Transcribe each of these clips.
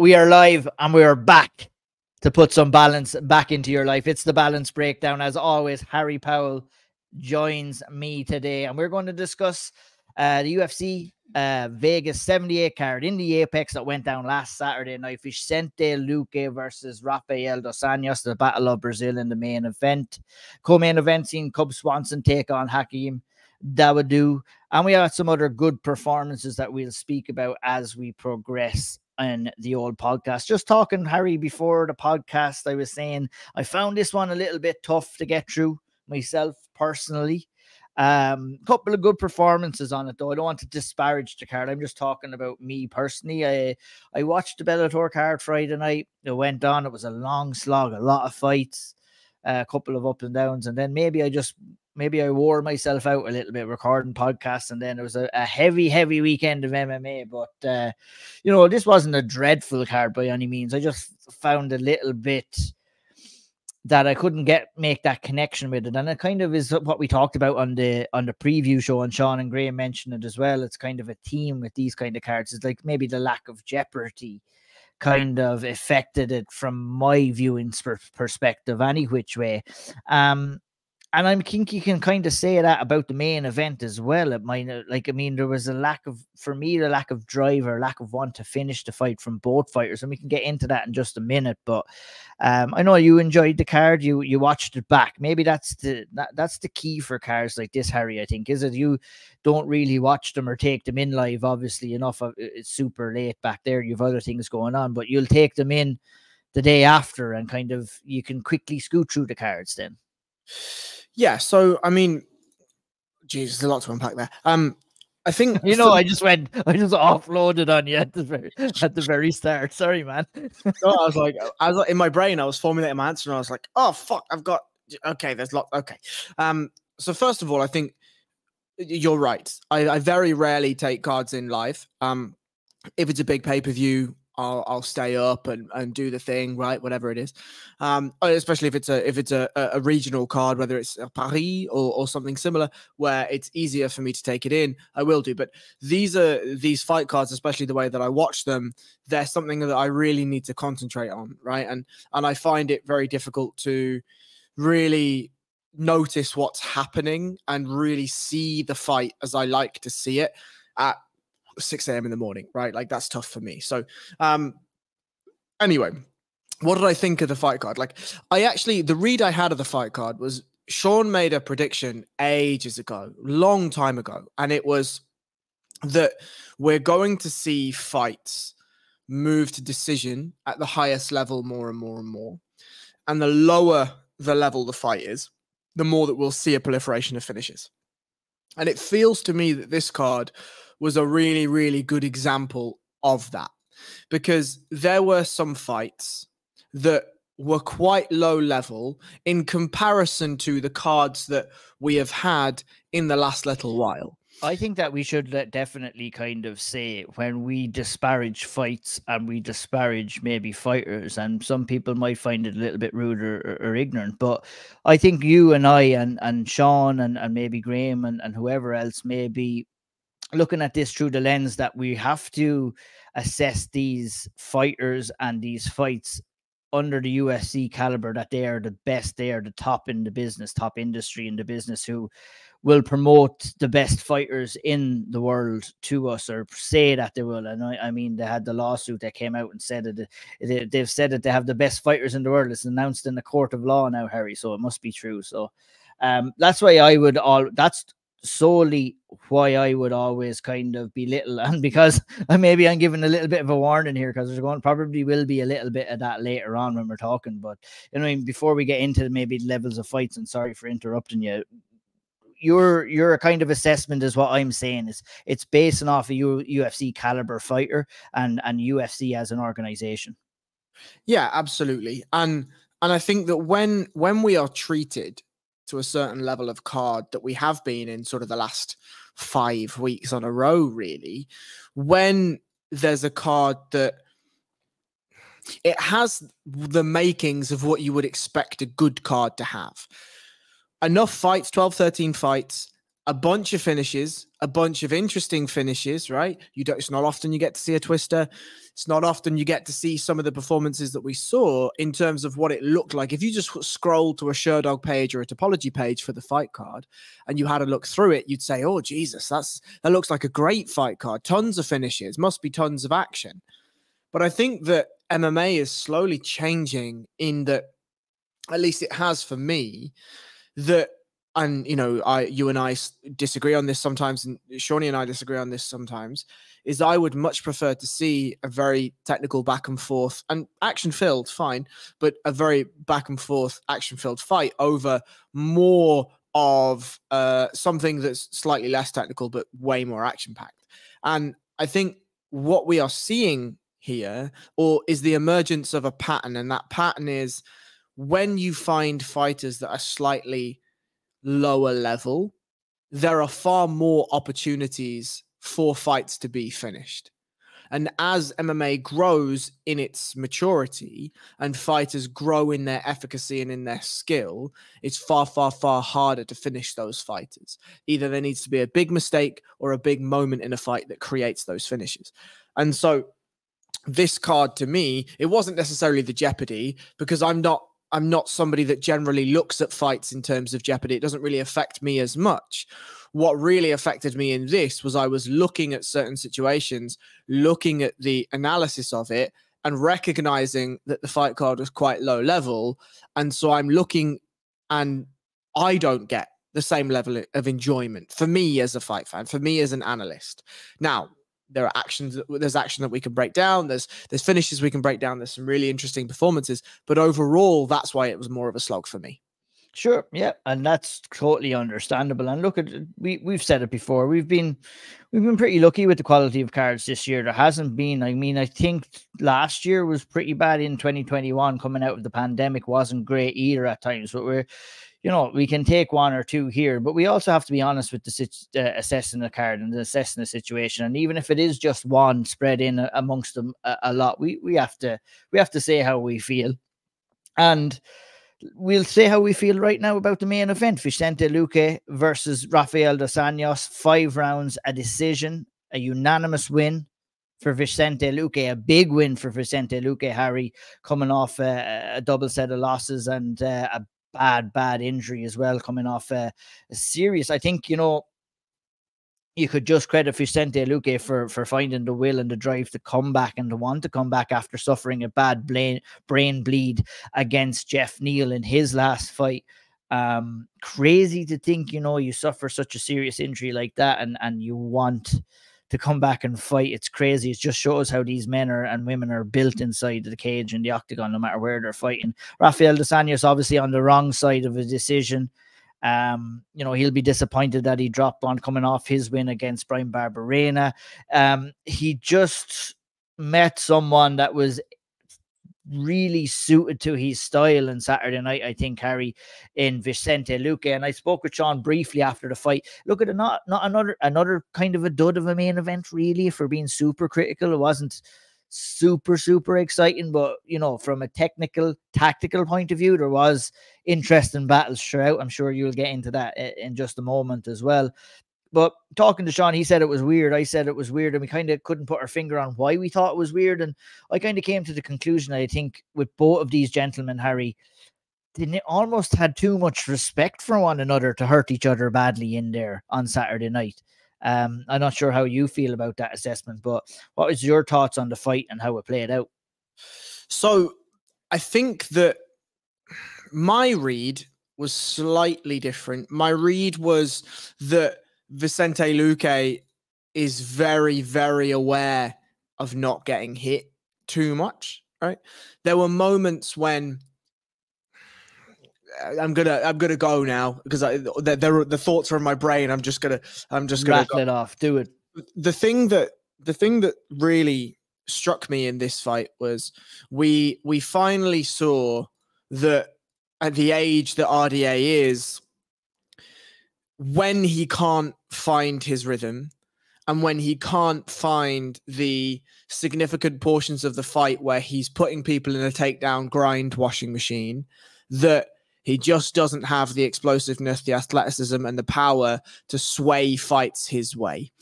we are live and we are back to put some balance back into your life. It's the balance breakdown. As always, Harry Powell joins me today, and we're going to discuss uh, the UFC uh, Vegas 78 card in the Apex that went down last Saturday night. Vicente Luque versus Rafael dos Anjos, the Battle of Brazil in the main event. Co-main event seeing Cub Swanson take on Hakeem Dawodu. And we have some other good performances that we'll speak about as we progress in the old podcast. Just talking, Harry, before the podcast, I was saying I found this one a little bit tough to get through myself personally. Um, couple of good performances on it though. I don't want to disparage the card. I'm just talking about me personally. I I watched the Bellator card Friday night. It went on. It was a long slog, a lot of fights, a couple of ups and downs, and then maybe I just maybe I wore myself out a little bit recording podcasts, and then it was a, a heavy, heavy weekend of MMA. But uh, you know, this wasn't a dreadful card by any means. I just found a little bit that I couldn't get make that connection with it, and it kind of is what we talked about on the on the preview show. And Sean and Graham mentioned it as well. It's kind of a theme with these kind of cards. It's like maybe the lack of jeopardy kind of affected it from my viewing perspective any which way um and I think you can kind of say that about the main event as well. It might like I mean there was a lack of for me the lack of drive or lack of want to finish the fight from both fighters, and we can get into that in just a minute. But um, I know you enjoyed the card, you you watched it back. Maybe that's the that, that's the key for cards like this, Harry. I think is it you don't really watch them or take them in live. Obviously, enough it's super late back there. You've other things going on, but you'll take them in the day after and kind of you can quickly scoot through the cards then. Yeah, so I mean, Jesus, there's a lot to unpack there. Um, I think you know, I just went, I just offloaded on you at the very at the very start. Sorry, man. no, I was like, I was like, in my brain, I was formulating my answer, and I was like, oh fuck, I've got okay. There's lot. Okay, um, so first of all, I think you're right. I, I very rarely take cards in live. Um, if it's a big pay per view, I'll I'll stay up and, and do the thing, right? Whatever it is. Um, uh, especially if it's a if it's a, a regional card, whether it's Paris or, or something similar, where it's easier for me to take it in, I will do. But these are these fight cards, especially the way that I watch them, they're something that I really need to concentrate on, right? And and I find it very difficult to really notice what's happening and really see the fight as I like to see it at 6 a.m. in the morning, right? Like that's tough for me. So, um, anyway, what did I think of the fight card? Like, I actually, the read I had of the fight card was Sean made a prediction ages ago, long time ago, and it was that we're going to see fights move to decision at the highest level more and more and more. And the lower the level the fight is, the more that we'll see a proliferation of finishes. And it feels to me that this card was a really, really good example of that because there were some fights that were quite low level in comparison to the cards that we have had in the last little while. I think that we should definitely kind of say when we disparage fights and we disparage maybe fighters, and some people might find it a little bit rude or, or, ignorant, but I think you and I and, and Sean and, and maybe Graham and, and whoever else maybe looking at this through the lens that we have to assess these fighters and these fights under the UFC caliber that they are the best, they are the top in the business, top industry in the business who will promote the best fighters in the world to us or say that they will. And I, I mean, they had the lawsuit that came out and said that they, they've said that they have the best fighters in the world. It's announced in the court of law now, Harry. So it must be true. So um, that's why I would all that's solely why I would always kind of belittle, and because maybe I'm giving a little bit of a warning here, because there's going probably will be a little bit of that later on when we're talking. But you know, before we get into maybe levels of fights, and sorry for interrupting you, your your kind of assessment is what I'm saying is it's basing off a U, UFC caliber fighter and and UFC as an organization. Yeah, absolutely, and and I think that when when we are treated to a certain level of card that we have been in sort of the last five weeks on a row, really, when there's a card that it has the makings of what you would expect a good card to have. Enough fights, 12, 13 fights, a bunch of finishes, a bunch of interesting finishes, right? You don't it's not often you get to see a twister. It's not often you get to see some of the performances that we saw in terms of what it looked like. If you just scroll to a Sherdog page or a Tapology page for the fight card and you had a look through it, you'd say, "Oh Jesus, that's that looks like a great fight card. Tons of finishes, must be tons of action." But I think that MMA is slowly changing in that at least it has for me that and you know i you and i disagree on this sometimes and shawnee and i disagree on this sometimes is i would much prefer to see a very technical back and forth and action filled fine but a very back and forth action filled fight over more of uh, something that's slightly less technical but way more action packed. And i think what we are seeing here or is the emergence of a pattern and that pattern is when you find fighters that are slightly lower level, there are far more opportunities for fights to be finished. And as MMA grows in its maturity and fighters grow in their efficacy and in their skill, it's far, far, far harder to finish those fighters. Either there needs to be a big mistake or a big moment in a fight that creates those finishes. And so, this card to me, it wasn't necessarily the jeopardy because I'm not I'm not somebody that generally looks at fights in terms of jeopardy. It doesn't really affect me as much. What really affected me in this was I was looking at certain situations, looking at the analysis of it, and recognizing that the fight card was quite low level. And so I'm looking and I don't get the same level of enjoyment for me as a fight fan, for me as an analyst. Now, there are actions there's action that we can break down there's there's finishes we can break down there's some really interesting performances but overall that's why it was more of a slog for me Sure, yeah, and that's totally understandable. And look at we we've said it before. We've been we've been pretty lucky with the quality of cards this year. There hasn't been. I mean, I think last year was pretty bad in 2021. Coming out of the pandemic wasn't great either at times. But we're you know, we can take one or two here, but we also have to be honest with the uh, assessing the card and assessing the situation. And even if it is just one spread in amongst them a, a lot, we we have to we have to say how we feel, and we'll say how we feel right now about the main event: Vicente Luque versus Rafael dos Anjos. Five rounds, a decision, a unanimous win for Vicente Luque, a big win for Vicente Luque, Harry, coming off a, a double set of losses and uh, a bad, bad injury as well, coming off uh, a serious. I think you know you could just credit Vicente Luque for for finding the will and the drive to come back and to want to come back after suffering a bad brain brain bleed against Geoff Neal in his last fight. Um, crazy to think, you know, you suffer such a serious injury like that, and and you want to come back and fight. It's crazy. It just shows how these men are and women are built inside the cage and the octagon, no matter where they're fighting. Rafael dos Anjos obviously on the wrong side of a decision. Um, you know, he'll be disappointed that he dropped on coming off his win against Bryan Barberena. Um, he just met someone that was really suited to his style on Saturday night, I think, Harry, in Vicente Luque. And I spoke with Sean briefly after the fight. Look at it, not not another another kind of a dud of a main event, really, for being super critical. It wasn't super, super exciting, but you know, from a technical, tactical point of view, there was interesting battles throughout. I'm sure you'll get into that in just a moment as well. But talking to Sean, he said it was weird. I said it was weird, and we kind of couldn't put our finger on why we thought it was weird. And I kind of came to the conclusion I think with both of these gentlemen, Harry, they almost had too much respect for one another to hurt each other badly in there on Saturday night. Um, I'm not sure how you feel about that assessment, but what was your thoughts on the fight and how it played out? So I think that my read was slightly different. My read was that Vicente Luque is very, very aware of not getting hit too much. Right. There were moments when uh, I'm gonna I'm gonna go now because I the, the, the thoughts are in my brain. I'm just gonna I'm just gonna rattle go. it off. Do it. The thing that the thing that really struck me in this fight was we we finally saw that at the age that RDA is, when he can't find his rhythm and when he can't find the significant portions of the fight where he's putting people in a takedown grind washing machine, that He just doesn't have the explosiveness, the athleticism, and the power to sway fights his way.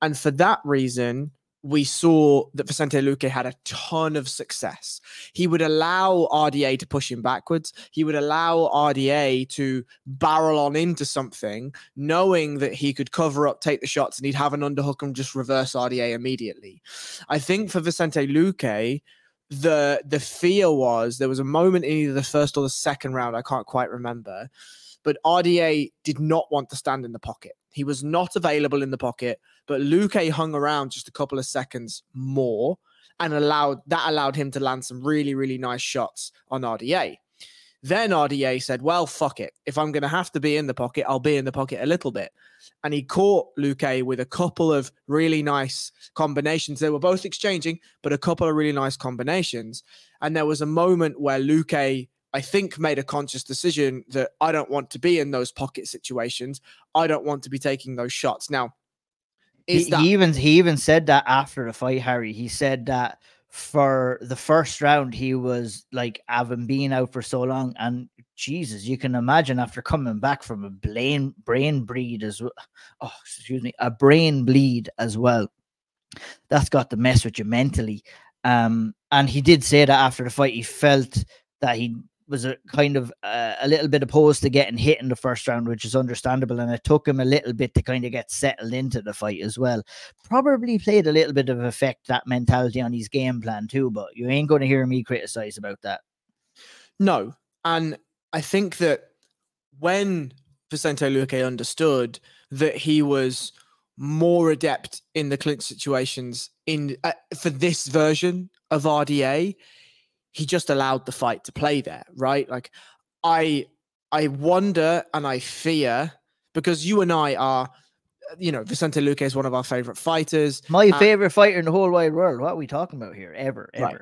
And for that reason, we saw that Vicente Luque had a ton of success. He would allow RDA to push him backwards. He would allow RDA to barrel on into something, knowing that he could cover up, take the shots, and he'd have an underhook and just reverse RDA immediately. I think for Vicente Luque, the the fear was there was a moment in either the first or the second round, I can't quite remember, but RDA did not want to stand in the pocket. He was not available in the pocket, but Luque hung around just a couple of seconds more and allowed that allowed him to land some really, really nice shots on RDA. Then RDA said, Well, fuck it. If I'm going to have to be in the pocket, I'll be in the pocket a little bit. And he caught Luque with a couple of really nice combinations. They were both exchanging, but a couple of really nice combinations. And there was a moment where Luque I think, made a conscious decision that I don't want to be in those pocket situations. I don't want to be taking those shots. Now, he, that- he even he even said that after the fight, Harry. He said that for the first round, he was like having been out for so long, and Jesus, you can imagine after coming back from a brain brain bleed as well. Oh, excuse me, a brain bleed as well. That's got to mess with you mentally. Um, and he did say that after the fight, he felt that he was a kind of uh, a little bit opposed to getting hit in the first round, which is understandable. And it took him a little bit to kind of get settled into the fight as well. Probably played a little bit of effect that mentality on his game plan too. But you ain't going to hear me criticize about that. No, and I think that when Vicente Luque understood that he was more adept in the clinch situations in uh, for this version of RDA, he just allowed the fight to play there, right? Like I I wonder and I fear because you and I are you know, Vicente Luque is one of our favorite fighters. My uh, favorite fighter in the whole wide world. What are we talking about here? Ever, ever. Right.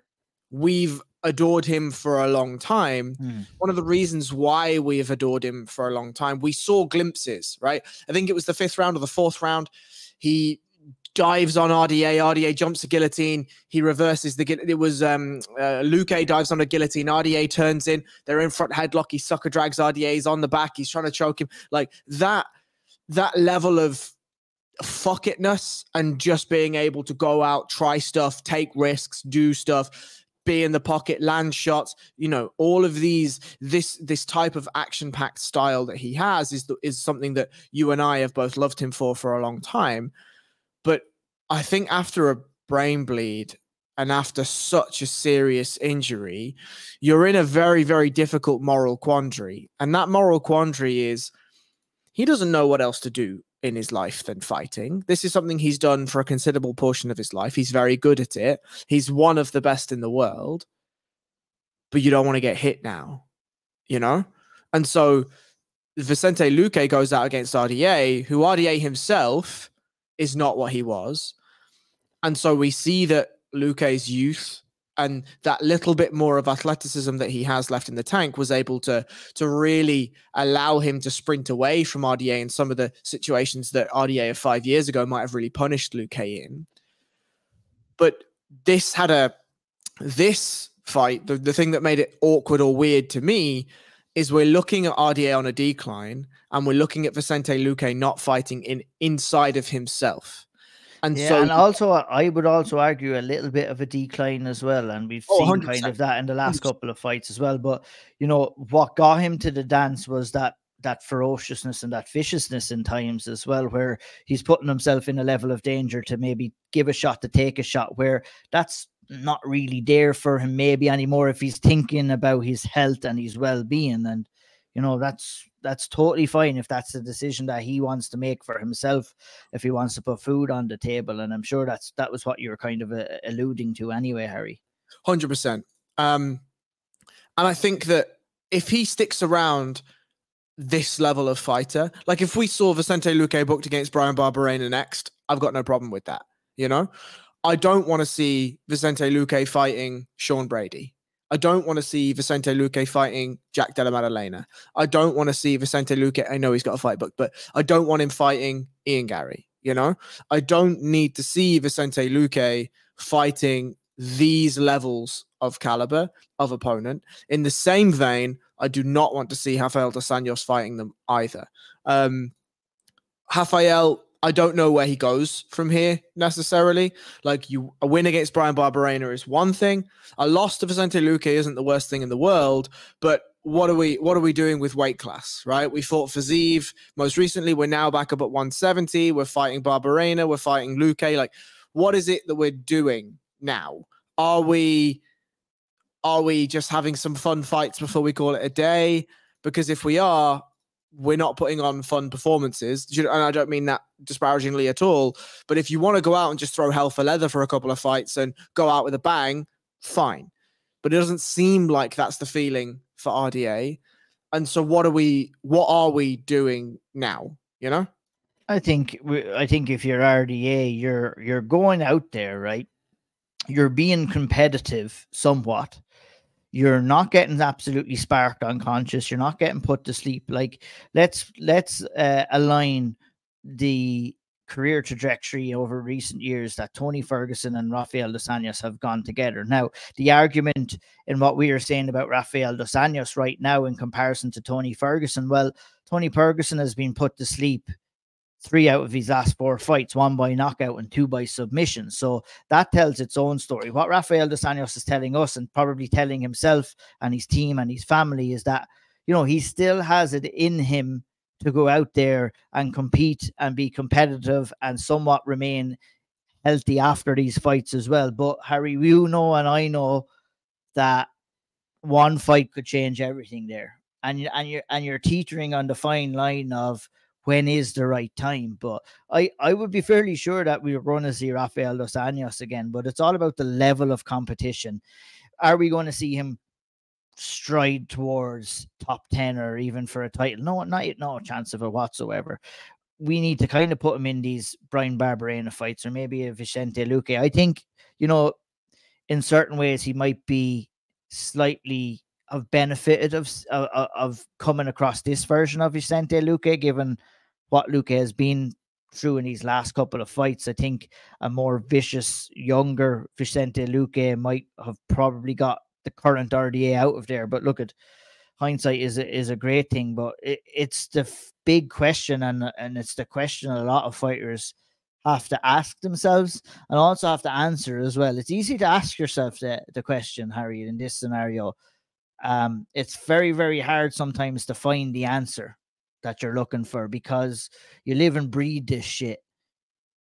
We've adored him for a long time. Hmm. One of the reasons why we have adored him for a long time, we saw glimpses, right? I think it was the fifth round or the fourth round. He dives on RDA. RDA jumps a guillotine. He reverses the. It was um, uh, Luque dives on a guillotine. RDA turns in. They're in front headlock. He sucker drags RDA. He's on the back. He's trying to choke him. Like that. That level of fuck itness and just being able to go out, try stuff, take risks, do stuff, be in the pocket, land shots. You know, all of these. This this type of action packed style that he has is is something that you and I have both loved him for for a long time. But I think after a brain bleed and after such a serious injury, you're in a very, very difficult moral quandary. And that moral quandary is he doesn't know what else to do in his life than fighting. This is something he's done for a considerable portion of his life. He's very good at it. He's one of the best in the world. But you don't want to get hit now, you know? And so Vicente Luque goes out against RDA, who RDA himself is not what he was. And so we see that Luque's youth and that little bit more of athleticism that he has left in the tank was able to to really allow him to sprint away from RDA in some of the situations that RDA of five years ago might have really punished Luque in. But this had a this fight, the, the thing that made it awkward or weird to me is we're looking at RDA on a decline and we're looking at Vicente Luque not fighting in inside of himself. And yeah, so, and also uh, I would also argue a little bit of a decline as well, and we've oh, seen 100%. kind of that in the last 100%. couple of fights as well. But you know what got him to the dance was that that ferociousness and that viciousness in times as well, where he's putting himself in a level of danger to maybe give a shot to take a shot, where that's not really there for him maybe anymore if he's thinking about his health and his well-being. And you know that's that's totally fine if that's a decision that he wants to make for himself if he wants to put food on the table. And i'm sure that's that was what you were kind of uh, alluding to anyway harry. 100% um and i think that if he sticks around this level of fighter like if we saw vicente luque booked against bryan barberena next i've got no problem with that you know i don't want to see vicente luque fighting sean brady I don't want to see Vicente Luque fighting Jack Della Maddalena. I don't want to see Vicente Luque. I know he's got a fight book, but I don't want him fighting Ian Garry. You know, I don't need to see Vicente Luque fighting these levels of caliber of opponent. In the same vein, I do not want to see Rafael dos Anjos fighting them either. Um, Rafael, I don't know where he goes from here necessarily. Like you, a win against Bryan Barberena is one thing. A loss to Vicente Luque isn't the worst thing in the world, but what are we what are we doing with weight class right? We fought Fiziev most recently we're now back up at 170 we're fighting barberena. We're fighting luque. Like what is it that we're doing now? Are we are we just having some fun fights before we call it a day? Because if we are we're not putting on fun performances and i don't mean that disparagingly at all but if you want to go out and just throw hell for leather for a couple of fights and go out with a bang fine but it doesn't seem like that's the feeling for RDA. And so what are we what are we doing now, you know? I think I think if you're RDA, you're you're going out there, right? You're being competitive somewhat. You're not getting absolutely sparked unconscious. You're not getting put to sleep. Like let's let's uh, align the career trajectory over recent years that Tony Ferguson and Rafael dos Anjos have gone together. Now, the argument in what we are saying about Rafael dos Anjos right now in comparison to Tony Ferguson, well, Tony Ferguson has been put to sleep three out of his last four fights, one by knockout and two by submission. So that tells its own story. What Rafael dos Anjos is telling us and probably telling himself and his team and his family is that, you know, he still has it in him to go out there and compete and be competitive and somewhat remain healthy after these fights as well. But Harry, you know, and I know that one fight could change everything there, and and you're and you're teetering on the fine line of when is the right time. But I I would be fairly sure that we are going to see Rafael dos Anjos again. But it's all about the level of competition. Are we going to see him stride towards top 10 or even for a title. No, not no chance of it whatsoever. We need to kind of put him in these Bryan Barberena fights or maybe a Vicente Luque. I think, you know, in certain ways he might be slightly have benefited of uh, of coming across this version of Vicente Luque, given what Luque has been through in these last couple of fights. I think a more vicious, younger Vicente Luque might have probably got the current RDA out of there. But look at hindsight is a, is a great thing, but it, it's the big question, and and it's the question a lot of fighters have to ask themselves and also have to answer as well. It's easy to ask yourself the, the question, Harry, in this scenario. Um, it's very, very hard sometimes to find the answer that you're looking for because you live and breathe this shit.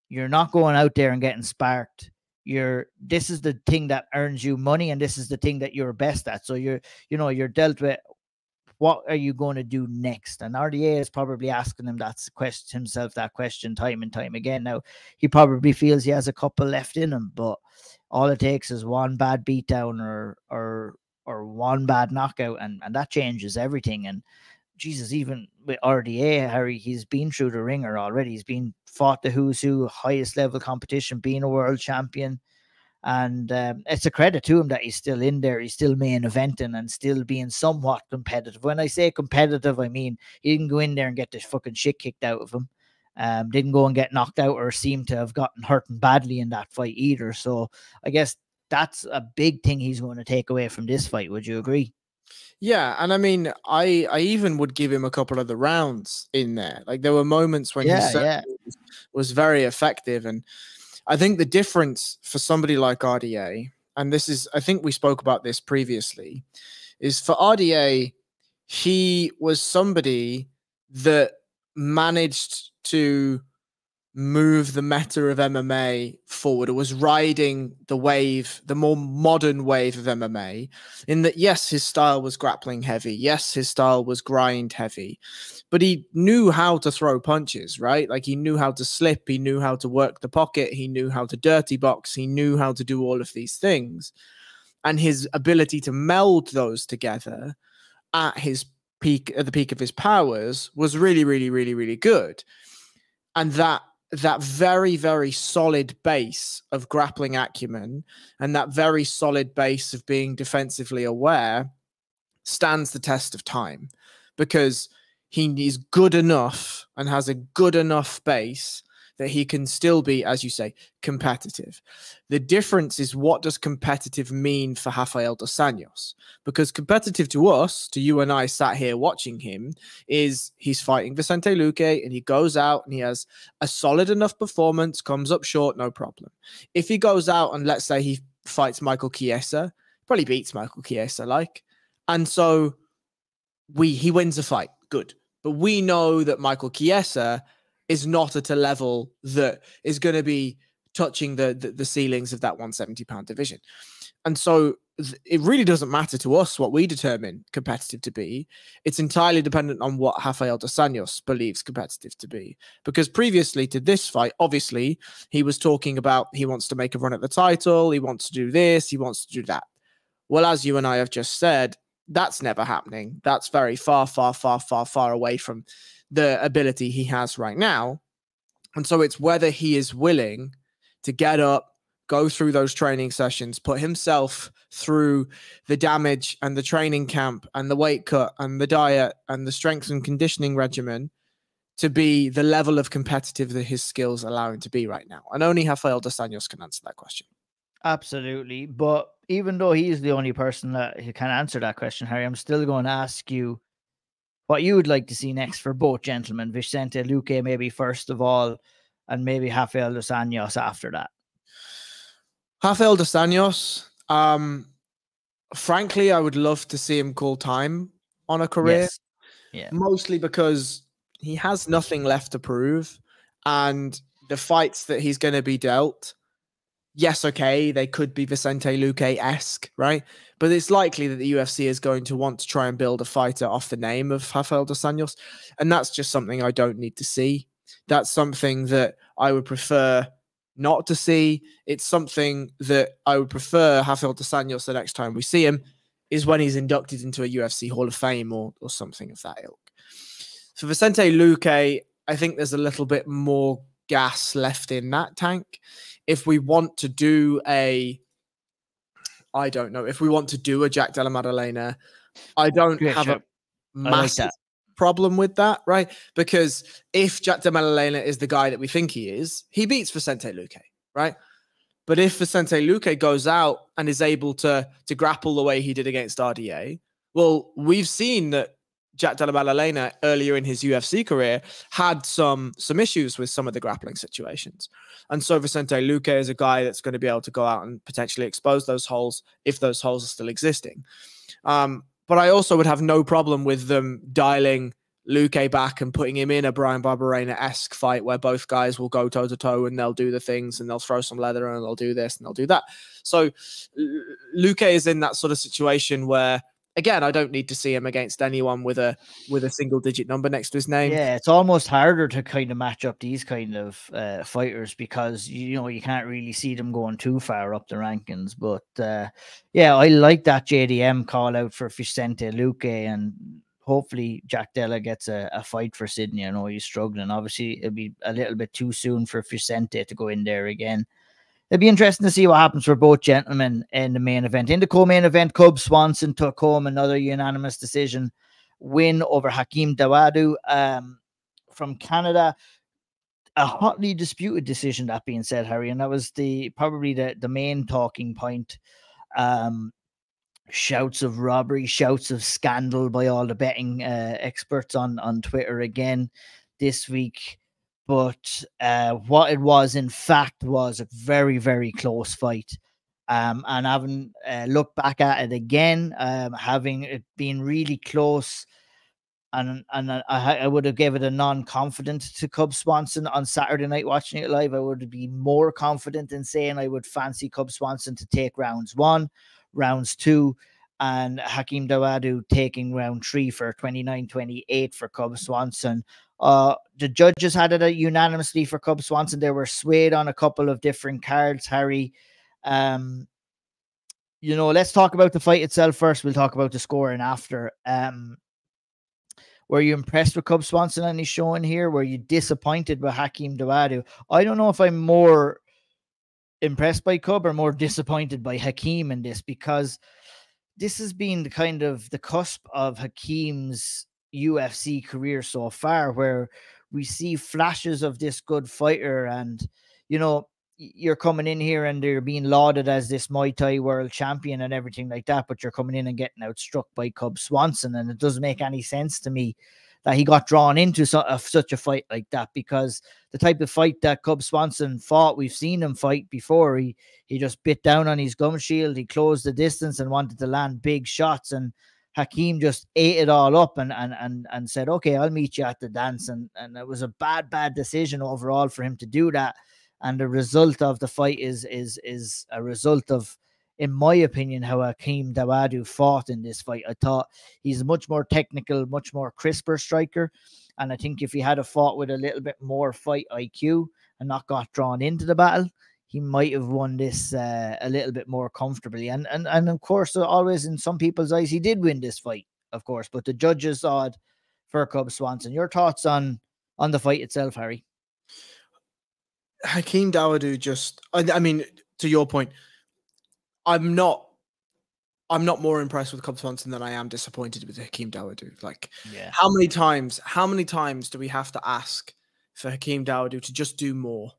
You're not going out there and getting sparked. You're this is the thing that earns you money and this is the thing that you're best at. So you're you know you're dealt with what are you going to do next? And rda is probably asking him that question himself that question time and time again. Now he probably feels he has a couple left in him but all it takes is one bad beatdown or or or one bad knockout and and that changes everything. And Jesus, even with RDA, Harry, he's been through the ringer already. He's been fought the who's who, highest level competition, being a world champion. And um, it's a credit to him that he's still in there. He's still main eventing and still being somewhat competitive. When I say competitive, I mean he didn't go in there and get the fucking shit kicked out of him. Um, didn't go and get knocked out or seem to have gotten hurting badly in that fight either. So I guess that's a big thing he's going to take away from this fight. Would you agree? Yeah, and I mean, I I even would give him a couple of the rounds in there. Like there were moments when yeah, he yeah. was, was very effective, and I think the difference for somebody like RDA, and this is, I think we spoke about this previously, is for RDA, he was somebody that managed to move the meta of MMA forward. It was riding the wave, the more modern wave of MMA, in that, yes, his style was grappling heavy. Yes, his style was grind heavy, but he knew how to throw punches, right? Like he knew how to slip, he knew how to work the pocket, he knew how to dirty box, he knew how to do all of these things. And his ability to meld those together at his peak, at the peak of his powers, was really, really, really, really good. And that that very, very solid base of grappling acumen and that very solid base of being defensively aware stands the test of time because he is good enough and has a good enough base that he can still be, as you say, competitive. The difference is what does competitive mean for Rafael dos Anjos? Because competitive to us, to you and I sat here watching him, is he's fighting Vicente Luque and he goes out and he has a solid enough performance, comes up short, no problem. If he goes out and let's say he fights Michael Chiesa, probably beats Michael Chiesa, like, and so we he wins a fight, good. But we know that Michael Chiesa is not at a level that is going to be touching the, the, the ceilings of that 170 pound division. And so it really doesn't matter to us what we determine competitive to be. It's entirely dependent on what Rafael dos Anjos believes competitive to be. Because previously to this fight, obviously, he was talking about he wants to make a run at the title, he wants to do this, he wants to do that. Well, as you and I have just said, that's never happening. That's very far, far, far, far, far away from the ability he has right now. And so it's whether he is willing to get up, go through those training sessions, put himself through the damage and the training camp and the weight cut and the diet and the strength and conditioning regimen to be the level of competitive that his skills allow him to be right now. And only Rafael dos Anjos can answer that question. Absolutely. But even though he is the only person that can answer that question, Harry, I'm still going to ask you what you would like to see next for both gentlemen, Vicente Luque, maybe first of all, and maybe Rafael dos Anjos after that. Rafael dos Anjos, um, frankly, I would love to see him call time on a career. Yes. Yeah. Mostly because he has nothing left to prove. And the fights that he's going to be dealt yes, okay, they could be Vicente Luque esque, right? But it's likely that the UFC is going to want to try and build a fighter off the name of Rafael dos Anjos. And that's just something I don't need to see. That's something that I would prefer not to see. It's something that I would prefer Rafael dos Anjos the next time we see him is when he's inducted into a UFC Hall of Fame or, or something of that ilk. For Vicente Luque, I think there's a little bit more gas left in that tank if we want to do a I don't know if we want to do a Jack Della Maddalena, I don't Great have show. a massive like problem with that, right? Because if Jack Della Maddalena is the guy that we think he is, he beats Vicente Luque, right? But if Vicente Luque goes out and is able to to grapple the way he did against RDA, well, we've seen that Jack Della earlier in his UFC career had some some issues with some of the grappling situations. And so Vicente Luque is a guy that's going to be able to go out and potentially expose those holes if those holes are still existing. Um, but I also would have no problem with them dialing Luque back and putting him in a Bryan Barberena esque fight where both guys will go toe to toe and they'll do the things and they'll throw some leather and they'll do this and they'll do that. So Luque is in that sort of situation where again, I don't need to see him against anyone with a with a single digit number next to his name. Yeah, it's almost harder to kind of match up these kind of uh, fighters because you know you can't really see them going too far up the rankings. But uh, yeah, I like that JDM call out for Vicente Luque and. Hopefully, Jack Della gets a, a fight for Sydney. I know he's struggling. Obviously, it'll be a little bit too soon for Vicente to go in there again it'd be interesting to see what happens for both gentlemen in the main event. In the co-main event, Cub Swanson took home another unanimous decision win over Hakeem Dawodu um, from Canada. A hotly disputed decision, that being said, Harry, and that was the probably the, the main talking point. Um, shouts of robbery, shouts of scandal by all the betting uh, experts on on Twitter again this week but uh, what it was, in fact, was a very, very close fight. Um, and having uh, looked back at it again, um, having it been really close, and and I, I would have given it a non-confident to Cub Swanson on Saturday night watching it live. I would be more confident in saying I would fancy Cub Swanson to take rounds one, rounds two, and Hakeem Dawodu taking round three for 29-28 for Cub Swanson uh, the judges had it unanimously for Cub Swanson. They were swayed on a couple of different cards, Harry. Um, you know, let's talk about the fight itself first. We'll talk about the scoring after. Um, were you impressed with Cub Swanson and he's showing here? Were you disappointed with Hakeem Dawodu? I don't know if I'm more impressed by Cub or more disappointed by Hakeem in this because this has been the kind of the cusp of Hakeem's UFC career so far, where we see flashes of this good fighter, and you know, you're coming in here and they're being lauded as this Muay Thai world champion and everything like that, but you're coming in and getting outstruck by Cub Swanson, and it doesn't make any sense to me that he got drawn into uh, such a fight like that because the type of fight that Cub Swanson fought, we've seen him fight before. He he just bit down on his gum shield, he closed the distance and wanted to land big shots, and Hakeem just ate it all up and and and and said, "Okay, I'll meet you at the dance." And and it was a bad bad decision overall for him to do that. And the result of the fight is is is a result of in my opinion, how Hakeem Dawodu fought in this fight. I thought he's a much more technical, much more crisper striker. And I think if he had a fought with a little bit more fight IQ and not got drawn into the battle, he might have won this uh, a little bit more comfortably. And and and of course, always in some people's eyes, he did win this fight, of course. But the judges saw it for Cub Swanson. Your thoughts on on the fight itself, Harry? Hakeem Dawodu just, I, I mean, to your point, I'm not I'm not more impressed with Cub Swanson than I am disappointed with Hakeem Dawodu. Like, yeah. how many times, how many times do we have to ask for Hakeem Dawodu to just do more?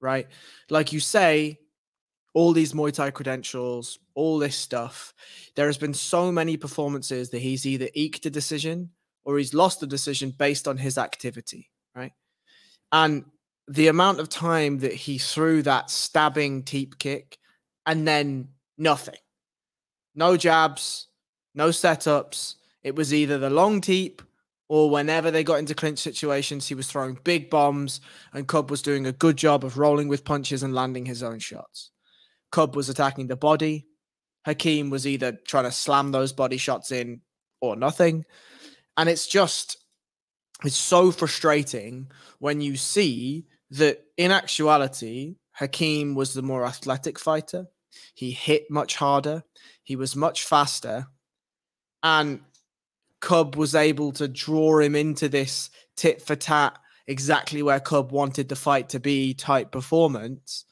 Right? Like you say, all these Muay Thai credentials, all this stuff. There has been so many performances that he's either eked a decision or he's lost the decision based on his activity, right? And the amount of time that he threw that stabbing teep kick and then nothing. No jabs, no setups. It was either the long teep or whenever they got into clinch situations, he was throwing big bombs and Cub was doing a good job of rolling with punches and landing his own shots. Cub was attacking the body. Hakeem was either trying to slam those body shots in or nothing. And it's just, it's so frustrating when you see that in actuality, Hakeem was the more athletic fighter. He hit much harder. He was much faster. And Cub was able to draw him into this tit for tat, exactly where Cub wanted the fight to be type performance.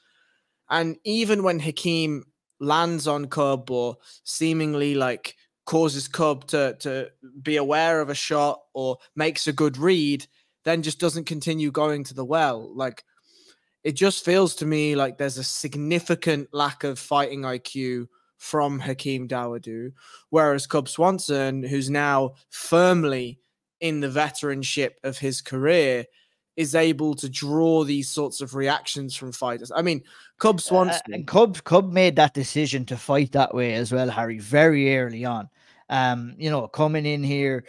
And even when Hakeem lands on Cub or seemingly like causes Cub to, to be aware of a shot or makes a good read, then just doesn't continue going to the well. Like it just feels to me like there's a significant lack of fighting IQ from Hakeem Dawodu, whereas Cub Swanson, who's now firmly in the veteranship of his career, is able to draw these sorts of reactions from fighters. I mean, Cub Swanson uh, and Cub Cub made that decision to fight that way as well, Harry, very early on. Um, you know, coming in here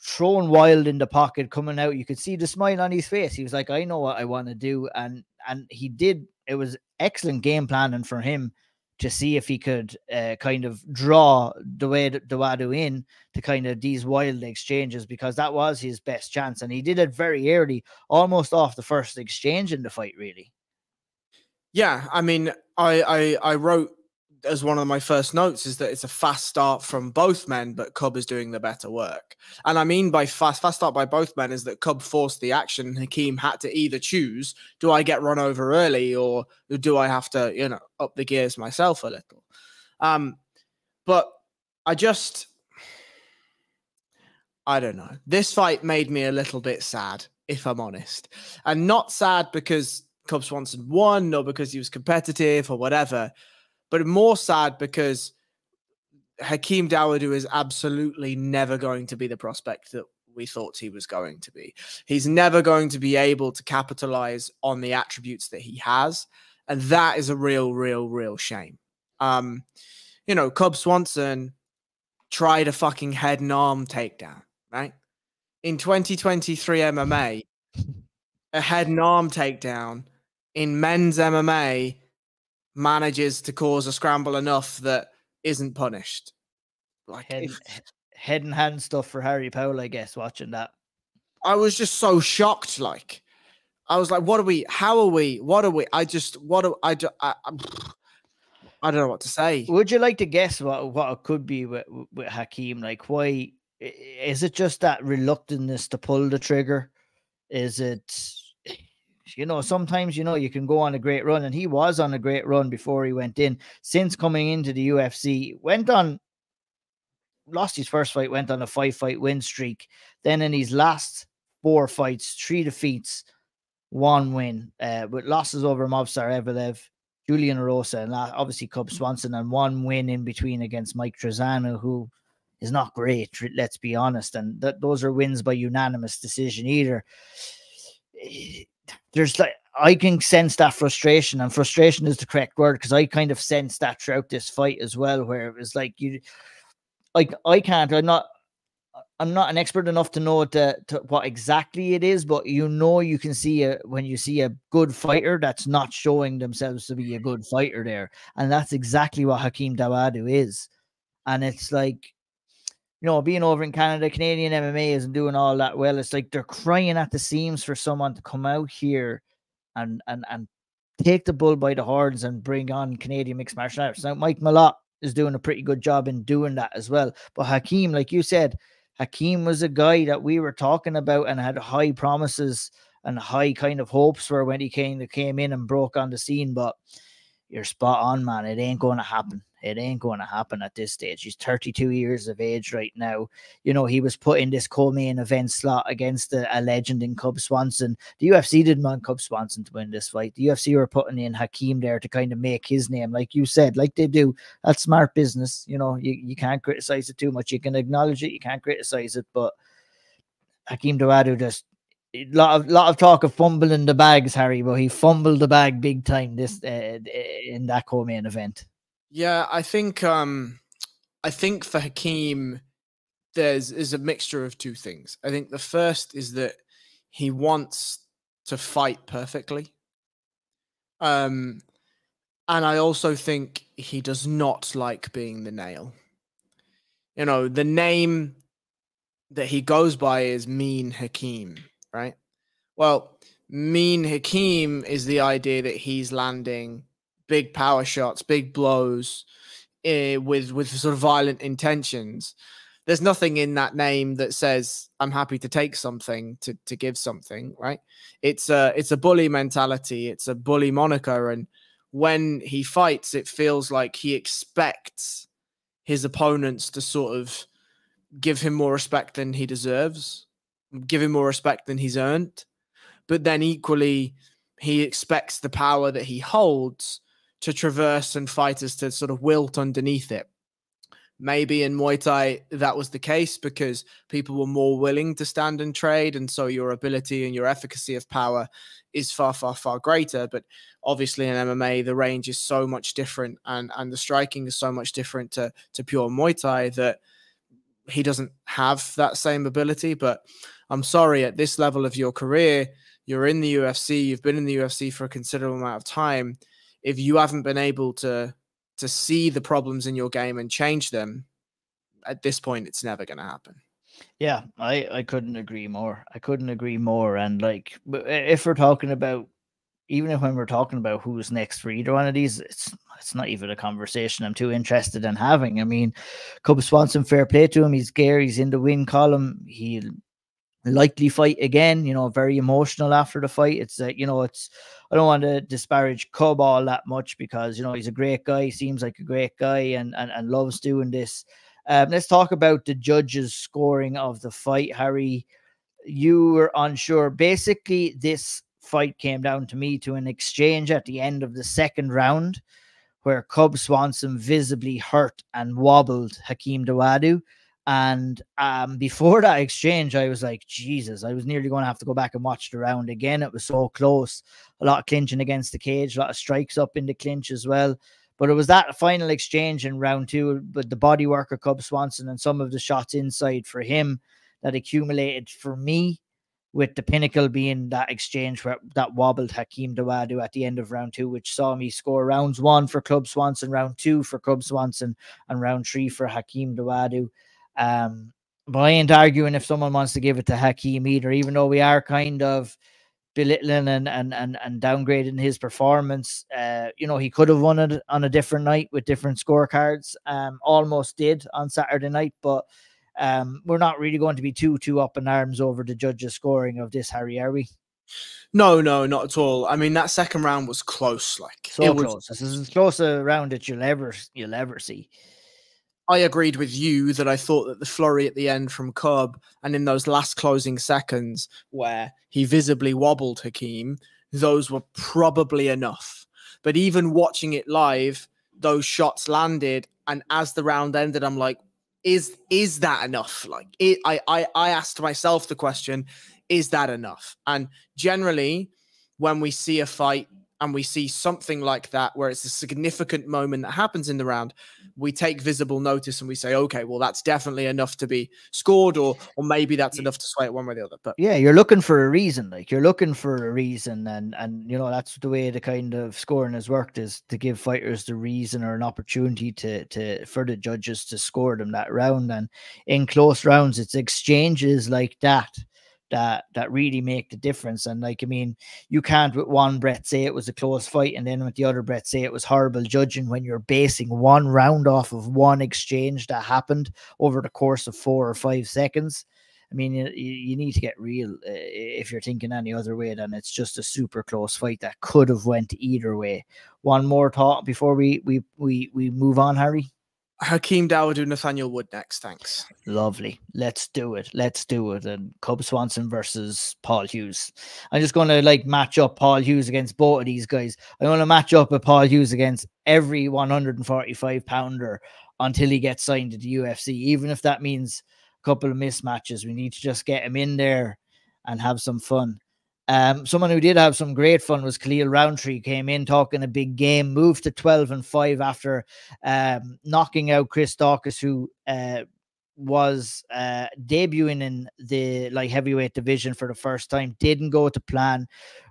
thrown wild in the pocket, coming out. You could see the smile on his face. He was like, I know what I want to do. And and he did. It was excellent game planning for him to see if he could uh, kind of draw the way the Dawodu in to kind of these wild exchanges because that was his best chance. And he did it very early, almost off the first exchange in the fight, really. Yeah, I mean, I I, I wrote as one of my first notes is that it's a fast start from both men, but Cub is doing the better work. And I mean by fast fast start by both men is that Cub forced the action. Hakeem had to either choose: do I get run over early, or do I have to, you know, up the gears myself a little? Um, but I just, I don't know. This fight made me a little bit sad, if I'm honest, and not sad because Cub Swanson won or because he was competitive or whatever but more sad because Hakeem Dawodu is absolutely never going to be the prospect that we thought he was going to be. He's never going to be able to capitalize on the attributes that he has. And that is a real, real, real shame. Um, you know, Cub Swanson tried a fucking head and arm takedown, right? In 2023 MMA, a head and arm takedown in men's MMA manages to cause a scramble enough that isn't punished. Like head, if, head and hand stuff for Harry Powell, I guess, watching that. I was just so shocked. Like, I was like, what are we? How are we? What are we? I just, what are I? Just, I, I, I don't know what to say. Would you like to guess what what it could be with, with Hakeem? Like, why is it just that reluctance to pull the trigger? Is it you know, sometimes, you know, you can go on a great run, and he was on a great run before he went in. Since coming into the UFC, went on, lost his first fight, went on a five fight win streak. Then in his last four fights, three defeats, one win, uh, with losses over Movsar Evloev, Julian Erosa, and obviously Cub Swanson, and one win in between against Mike Trizano, who is not great, let's be honest. And th- those are wins by unanimous decision either. There's like I can sense that frustration, and frustration is the correct word because I kind of sense that throughout this fight as well, where it was like you, like I can't, I'm not, I'm not an expert enough to know to, to what exactly it is, but you know, you can see a when you see a good fighter that's not showing themselves to be a good fighter there, and that's exactly what Hakeem Dawodu is, and it's like you know, being over in Canada, Canadian MMA isn't doing all that well. It's like they're crying at the seams for someone to come out here and and and take the bull by the horns and bring on Canadian mixed martial arts. Now, Mike Malott is doing a pretty good job in doing that as well. But Hakeem, like you said, Hakeem was a guy that we were talking about and had high promises and high kind of hopes for when he came came in and broke on the scene. But you're spot on, man. It ain't going to happen. It ain't going to happen at this stage. He's 32 years of age right now. You know, he was put in this co-main event slot against a, a legend in Cub Swanson. The UFC didn't want Cub Swanson to win this fight. The UFC were putting in Hakeem there to kind of make his name, like you said, like they do. That's smart business. You know, you, you can't criticize it too much. You can acknowledge it, you can't criticize it, but Hakeem Dawodu just a lot of lot of talk of fumbling the bags, Harry, but he fumbled the bag big time this uh, in that co-main event. Yeah, I think um I think for Hakeem there's is a mixture of two things. I think the first is that he wants to fight perfectly. Um and I also think he does not like being the nail. You know, the name that he goes by is Mean Hakeem, right? Well, Mean Hakeem is the idea that he's landing big power shots, big blows, uh, with with sort of violent intentions. There's nothing in that name that says I'm happy to take something to to give something, right? It's a it's a bully mentality. It's a bully moniker, and when he fights, it feels like he expects his opponents to sort of give him more respect than he deserves, give him more respect than he's earned. But then equally, he expects the power that he holds to traverse and fighters to sort of wilt underneath it. Maybe in Muay Thai that was the case because people were more willing to stand and trade, and so your ability and your efficacy of power is far, far, far greater. But obviously in MMA, the range is so much different, and and the striking is so much different to to pure Muay Thai that he doesn't have that same ability. But I'm sorry, at this level of your career, you're in the UFC, you've been in the UFC for a considerable amount of time if you haven't been able to to see the problems in your game and change them, at this point, it's never going to happen. Yeah, I I couldn't agree more. I couldn't agree more. And like, if we're talking about, even if when we're talking about who's next for either one of these, it's it's not even a conversation I'm too interested in having. I mean, Cub Swanson, fair play to him. He's Gary's in the win column. He'll likely fight again. You know, very emotional after the fight. It's uh, you know, it's I don't want to disparage Cub all that much because you know he's a great guy, seems like a great guy, and and, and loves doing this. Um, let's talk about the judges' scoring of the fight, Harry. You were unsure. Basically, this fight came down to me to an exchange at the end of the second round, where Cub Swanson visibly hurt and wobbled Hakeem Dawodu. And um, before that exchange, I was like, Jesus, I was nearly going to have to go back and watch the round again. It was so close. A lot of clinching against the cage, a lot of strikes up in the clinch as well. But it was that final exchange in round two with the body worker Cub Swanson and some of the shots inside for him that accumulated for me, with the pinnacle being that exchange where that wobbled Hakeem Dawodu at the end of round two, which saw me score rounds one for Cub Swanson, round two for Cub Swanson, and round three for Hakeem Dawodu. Um, but I ain't arguing if someone wants to give it to Hakeem either, even though we are kind of belittling and and and, and downgrading his performance. Uh, you know, he could have won it on a different night with different scorecards. Um, almost did on Saturday night, but um, we're not really going to be too too up in arms over the judges' scoring of this, Harry, are we? No, no, not at all. I mean, that second round was close. Like so it close. Was... This is as close a round that you'll ever you'll ever see. I agreed with you that I thought that the flurry at the end from Cub and in those last closing seconds where he visibly wobbled Hakeem, those were probably enough. But even watching it live, those shots landed, and as the round ended, I'm like, is is that enough? Like, it, I I I asked myself the question, is that enough? And generally, when we see a fight and we see something like that where it's a significant moment that happens in the round we take visible notice and we say okay well that's definitely enough to be scored or or maybe that's enough to sway it one way or the other but yeah you're looking for a reason like you're looking for a reason and and you know that's the way the kind of scoring has worked is to give fighters the reason or an opportunity to to for the judges to score them that round and in close rounds it's exchanges like that that that really make the difference. And like I mean, you can't with one breath say it was a close fight, and then with the other breath say it was horrible judging when you're basing one round off of one exchange that happened over the course of four or five seconds. I mean, you, you need to get real uh, if you're thinking any other way than it's just a super close fight that could have went either way. One more thought before we we we we move on, Harry. Hakeem Dawodu, Nathaniel Wood next. Thanks. Lovely. Let's do it. Let's do it. And Cub Swanson versus Paul Hughes. I'm just going to like match up Paul Hughes against both of these guys. I want to match up with Paul Hughes against every 145 pounder until he gets signed to the UFC, even if that means a couple of mismatches. We need to just get him in there and have some fun. Um, someone who did have some great fun was Khalil Rountree. Came in talking a big game, moved to twelve and five after um, knocking out Chris Daukaus, who uh, was uh, debuting in the light heavyweight division for the first time. Didn't go to plan.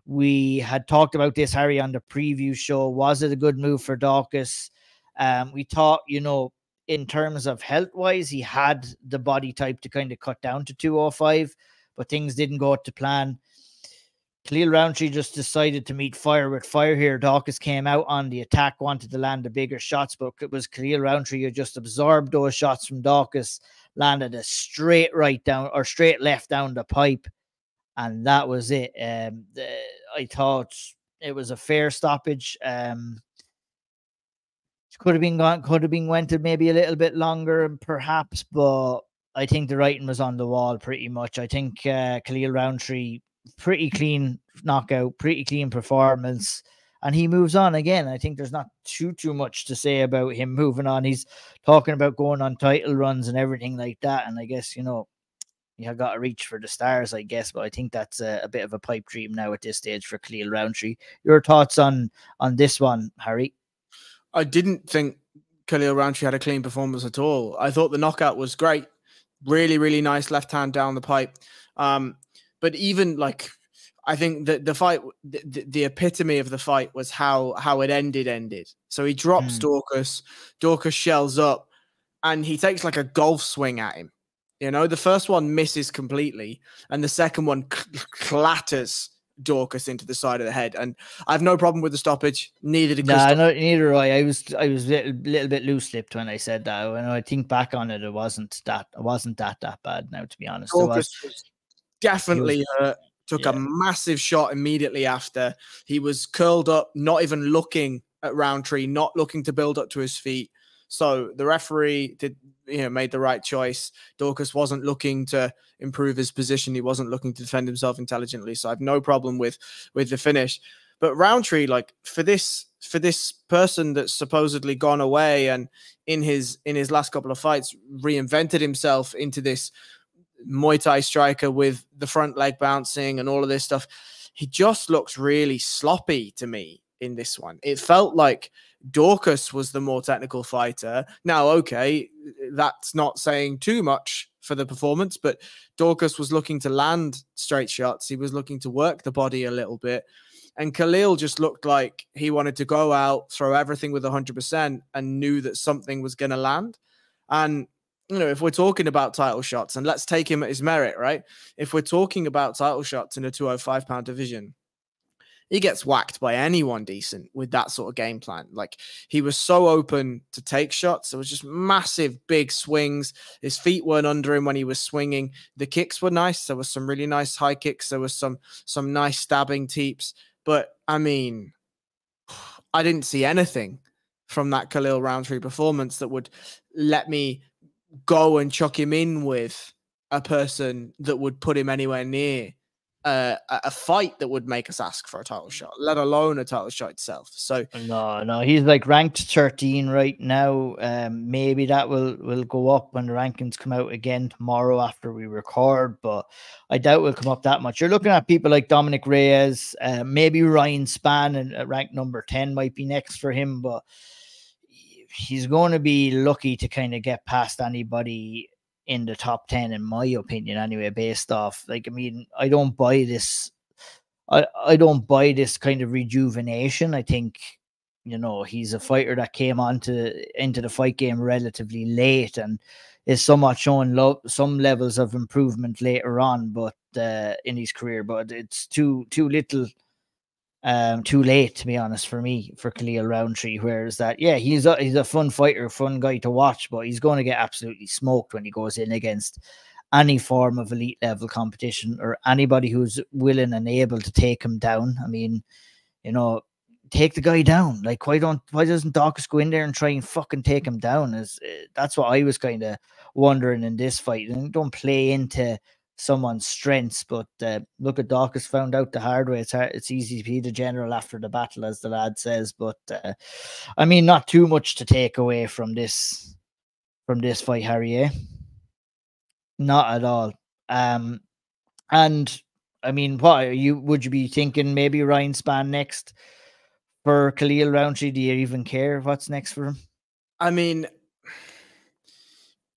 We had talked about this Harry on the preview show. Was it a good move for Daukaus? Um, we thought, you know, in terms of health wise, he had the body type to kind of cut down to 205, but things didn't go to plan. Khalil Rountree just decided to meet fire with fire here. Daukaus came out on the attack, wanted to land the bigger shots, but it was Khalil Rountree who just absorbed those shots from Daukaus, landed a straight right down or straight left down the pipe, and that was it. Um, the, I thought it was a fair stoppage. Um, could have been gone, could have been went maybe a little bit longer, and perhaps, but I think the writing was on the wall pretty much. I think uh, Khalil Rountree pretty clean knockout, pretty clean performance. And he moves on again. I think there's not too too much to say about him moving on. He's talking about going on title runs and everything like that. And I guess you know you got to reach for the stars, I guess. But I think that's a, a bit of a pipe dream now at this stage for Khalil Rountree. Your thoughts on on this one, Harry? I didn't think Khalil Rountree had a clean performance at all. I thought the knockout was great, really, really nice left hand down the pipe. Um, but even like I think that the fight, the, the, epitome of the fight was how how it ended. Ended. So he drops mm. Daukaus. Daukaus shells up, and he takes like a golf swing at him. You know, the first one misses completely, and the second one clatters Daukaus into the side of the head. And I have no problem with the stoppage. Neither did. Nah, no, neither I. I was I was a little, little bit loose lipped when I said that. When I think back on it, it wasn't that it wasn't that that bad. Now, to be honest, was definitely hurt. Uh, took yeah. a massive shot immediately after. He was curled up, not even looking at Rountree, not looking to build up to his feet. So the referee did, you know, made the right choice. Daukaus wasn't looking to improve his position. He wasn't looking to defend himself intelligently. So I have no problem with with the finish. But Rountree, like for this for this person that's supposedly gone away and in his in his last couple of fights reinvented himself into this Muay Thai striker with the front leg bouncing and all of this stuff. He just looks really sloppy to me in this one. It felt like Daukaus was the more technical fighter. Now, okay, that's not saying too much for the performance, but Daukaus was looking to land straight shots. He was looking to work the body a little bit. And Khalil just looked like he wanted to go out, throw everything with 100%, and knew that something was going to land. And you know, if we're talking about title shots, and let's take him at his merit, right? If we're talking about title shots in a 205 pound division, he gets whacked by anyone decent with that sort of game plan. Like he was so open to take shots. It was just massive, big swings. His feet weren't under him when he was swinging. The kicks were nice. There was some really nice high kicks. There was some some nice stabbing teeps. But I mean, I didn't see anything from that Khalil Rountree performance that would let me go and chuck him in with a person that would put him anywhere near uh, a fight that would make us ask for a title shot, let alone a title shot itself. So no, no, he's like ranked 13 right now. Um, maybe that will will go up when the rankings come out again tomorrow after we record, but I doubt we'll come up that much. You're looking at people like Dominick Reyes, uh, maybe Ryan Spann and uh, rank number 10 might be next for him, but he's going to be lucky to kind of get past anybody in the top 10 in my opinion anyway based off like i mean i don't buy this i i don't buy this kind of rejuvenation. I think you know he's a fighter that came onto into the fight game relatively late and is somewhat showing lo- some levels of improvement later on but uh, in his career but it's too too little um, too late to be honest for me for Khalil Rountree. Whereas that, yeah, he's a he's a fun fighter, fun guy to watch, but he's going to get absolutely smoked when he goes in against any form of elite level competition or anybody who's willing and able to take him down. I mean, you know, take the guy down. Like, why don't why doesn't Daukaus go in there and try and fucking take him down? Is uh, that's what I was kind of wondering in this fight. And don't play into someone's strengths. But uh, look at Daukaus found out the hard way. It's hard, it's easy to be the general after the battle, as the lad says. But uh, I mean, not too much to take away from this from this fight, Harry. Eh? Not at all. Um, and I mean, what you would you be thinking? Maybe Ryan Spann next for Khalil Rountree. Do you even care what's next for him? I mean,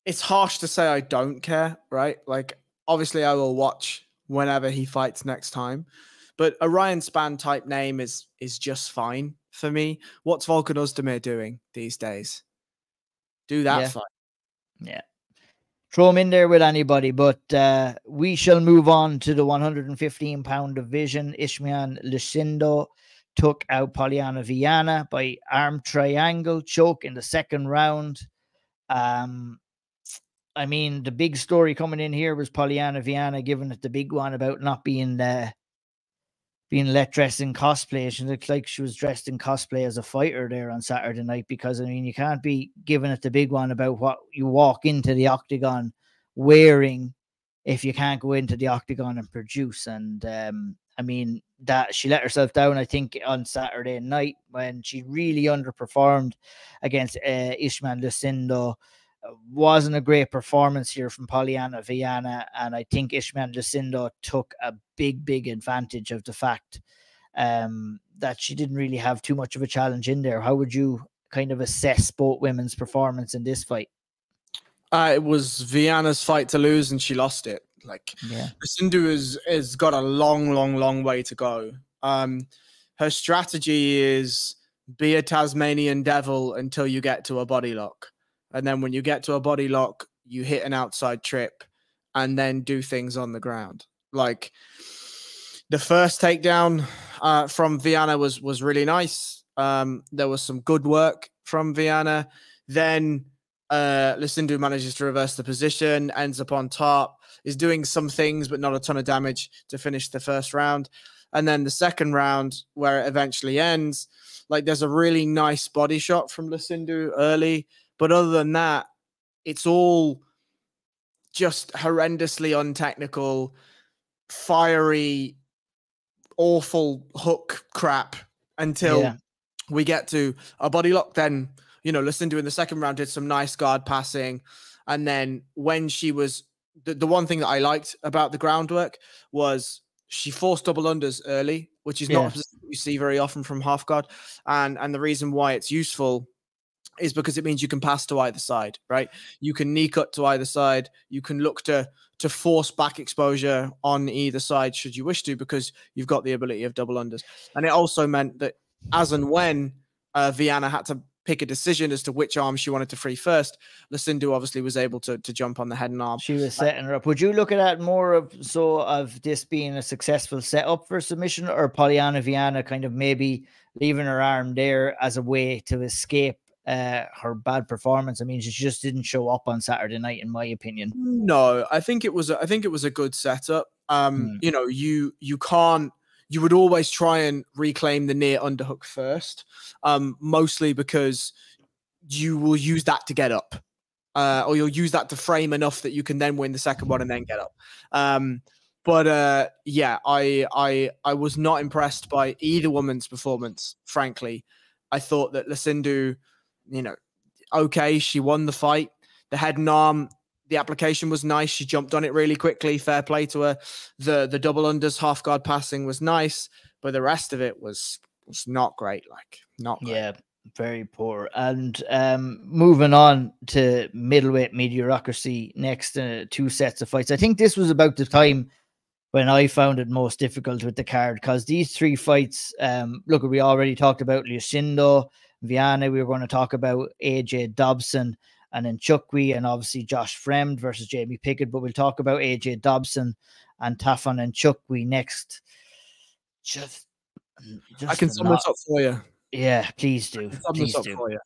it's harsh to say I don't care, right? Like obviously I will watch whenever he fights next time. But a Ryan Spann type name is is just fine for me. What's Volkan Oezdemir doing these days? Do that yeah. fight. Yeah. Throw him in there with anybody, but uh, we shall move on to the 115 pound division. Ishmael Lucindo took out Polyana Viana by arm triangle choke in the second round. Um, I mean, the big story coming in here was Polyana Viana giving it the big one about not being uh, being let dressed in cosplay. She looked like she was dressed in cosplay as a fighter there on Saturday night because I mean, you can't be giving it the big one about what you walk into the octagon wearing if you can't go into the octagon and produce. And um, I mean, that she let herself down, I think, on Saturday night when she really underperformed against uh, Ishmael Lucindo wasn't a great performance here from Polyana Viana, and I think Ishmael Lucindo took a big, big advantage of the fact um, that she didn't really have too much of a challenge in there. How would you kind of assess both women's performance in this fight? Uh, it was Viana's fight to lose, and she lost it. Like, yeah. Lucindo has has got a long, long, long way to go. Um, her strategy is be a Tasmanian devil until you get to a body lock and then when you get to a body lock, you hit an outside trip and then do things on the ground. Like the first takedown uh, from Viana was was really nice. Um, there was some good work from Viana. Then uh, Lucindo manages to reverse the position, ends up on top, is doing some things, but not a ton of damage to finish the first round. And then the second round, where it eventually ends, like there's a really nice body shot from Lucindo early but other than that, it's all just horrendously untechnical, fiery, awful hook crap until yeah. we get to a body lock. Then, you know, Lucindo in the second round did some nice guard passing. And then when she was the, the one thing that I liked about the groundwork was she forced double unders early, which is yeah. not you see very often from half guard. And and the reason why it's useful is because it means you can pass to either side, right? You can knee cut to either side. You can look to to force back exposure on either side should you wish to, because you've got the ability of double unders. And it also meant that as and when uh, Viana had to pick a decision as to which arm she wanted to free first, Lucindo obviously was able to to jump on the head and arm. She was setting her up. Would you look at that more of so of this being a successful setup for submission, or Polyana Viana kind of maybe leaving her arm there as a way to escape uh, her bad performance. I mean, she just didn't show up on Saturday night, in my opinion. No, I think it was. A, I think it was a good setup. Um, mm. you know, you you can't you would always try and reclaim the near underhook first, um, mostly because you will use that to get up, uh, or you'll use that to frame enough that you can then win the second one and then get up. Um, but uh, yeah, I I I was not impressed by either woman's performance. Frankly, I thought that Lucinda, you know, okay, she won the fight. The head and arm, the application was nice. She jumped on it really quickly. Fair play to her. The the double unders half guard passing was nice, but the rest of it was was not great. Like not great. yeah, very poor. And um, moving on to middleweight mediocrity, next uh, two sets of fights. I think this was about the time when I found it most difficult with the card because these three fights. Um, look, we already talked about Lucindo, Viana. We were going to talk about AJ Dobson and then Nchukwi and obviously Josh Fremd versus Jamie Pickett. But we'll talk about AJ Dobson and Tafon Nchukwi next. Just, just I can sum this up for you. Yeah, please do. Please do.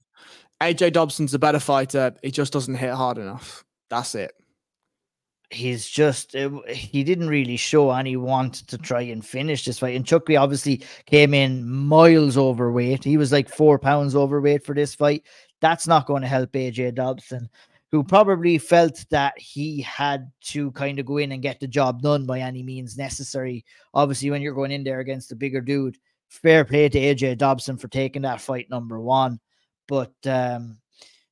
AJ Dobson's a better fighter. He just doesn't hit hard enough. That's it. He's just uh, he didn't really show any want to try and finish this fight. And Nchukwi obviously came in miles overweight. He was like four pounds overweight for this fight. That's not going to help AJ Dobson, who probably felt that he had to kind of go in and get the job done by any means necessary. Obviously, when you're going in there against a bigger dude, fair play to AJ Dobson for taking that fight number one. But um,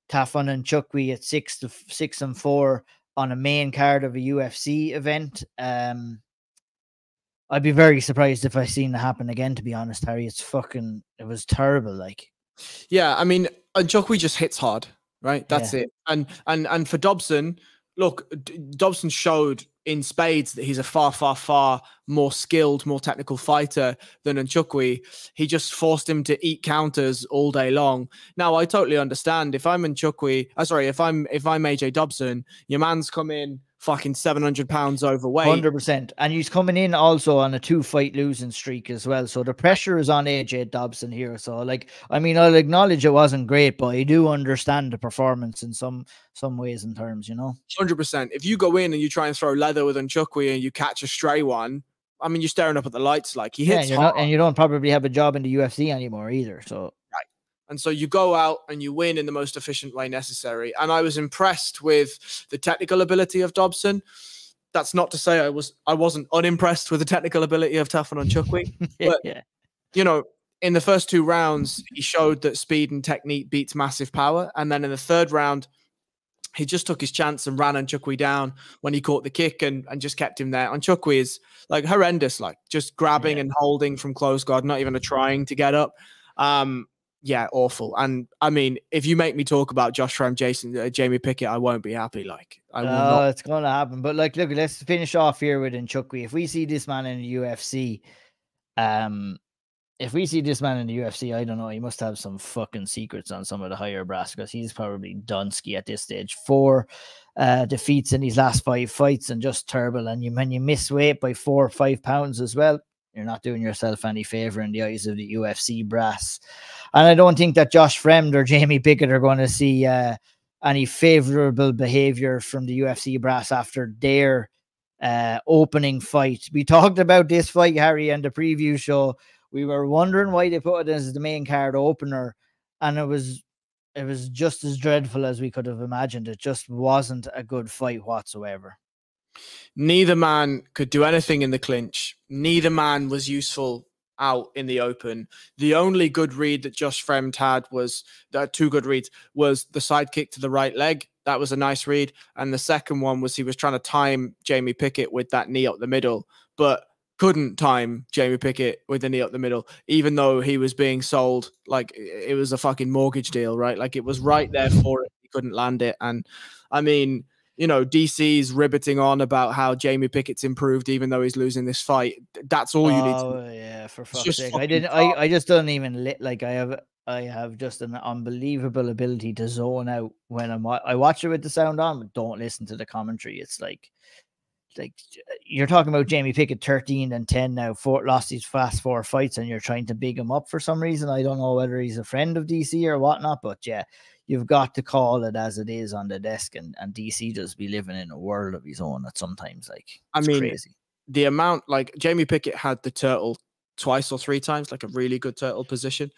Tafon Nchukwi at six to six and four on a main card of a UFC event. Um, I'd be very surprised if I seen it happen again. To be honest, Harry, it's fucking it was terrible. Like, yeah, I mean, Nchukwi just hits hard, right? That's yeah. it. And and and for Dobson, look, D- Dobson showed in spades that he's a far, far, far more skilled, more technical fighter than Nchukwi. He just forced him to eat counters all day long. Now, I totally understand. If I'm Nchukwi, uh, sorry, if I'm if I'm AJ Dobson, your man's come in fucking 700 pounds overweight. 100%. And he's coming in also on a two fight losing streak as well. So the pressure is on AJ Dobson here. So, like, I mean, I'll acknowledge it wasn't great, but I do understand the performance in some some ways and terms, you know? 100%. If you go in and you try and throw leather with Nchukwi and you catch a stray one, I mean, you're staring up at the lights like he hits yeah, not, and you don't probably have a job in the UFC anymore either. So, and so you go out and you win in the most efficient way necessary. And I was impressed with the technical ability of Dobson. That's not to say I was I wasn't unimpressed with the technical ability of Tafon Nchukwi. but yeah. you know, in the first two rounds, he showed that speed and technique beats massive power. And then in the third round, he just took his chance and ran Nchukwi down when he caught the kick and, and just kept him there. Nchukwi is like horrendous, like just grabbing yeah. and holding from close guard, not even a trying to get up. Um, yeah, awful. And I mean, if you make me talk about Josh Fremd, Jason, uh, Jamie Pickett, I won't be happy. Like, I will oh, not. it's going to happen. But like, look, let's finish off here with Nchukwi. If we see this man in the UFC, um, if we see this man in the UFC, I don't know. He must have some fucking secrets on some of the higher brass because he's probably Dunsky at this stage. Four uh, defeats in these last five fights and just terrible. And you when you miss weight by four or five pounds as well, you're not doing yourself any favor in the eyes of the UFC brass. And I don't think that Josh Fremd or Jamie Pickett are going to see uh, any favorable behavior from the UFC brass after their uh, opening fight. We talked about this fight, Harry, and the preview show. We were wondering why they put it as the main card opener, and it was it was just as dreadful as we could have imagined. It just wasn't a good fight whatsoever. Neither man could do anything in the clinch. Neither man was useful out in the open. The only good read that Josh Fremd had was uh, two good reads was the side kick to the right leg. That was a nice read. And the second one was he was trying to time Jamie Pickett with that knee up the middle, but couldn't time Jamie Pickett with the knee up the middle, even though he was being sold like it was a fucking mortgage deal, right? Like it was right there for it. He couldn't land it. And I mean, you know, DC's ribbiting on about how Jamie Pickett's improved even though he's losing this fight. That's all you need Oh yeah, for fuck's sake. I didn't I, I just don't even lit like I have I have just an unbelievable ability to zone out when I'm I watch it with the sound on, but don't listen to the commentary. It's like like you're talking about Jamie Pickett 13 and 10 now, four lost these fast four fights, and you're trying to big him up for some reason. I don't know whether he's a friend of DC or whatnot, but yeah, you've got to call it as it is on the desk. And, and DC does be living in a world of his own at sometimes. Like, I mean, crazy. the amount, like, Jamie Pickett had the turtle twice or three times, like a really good turtle position.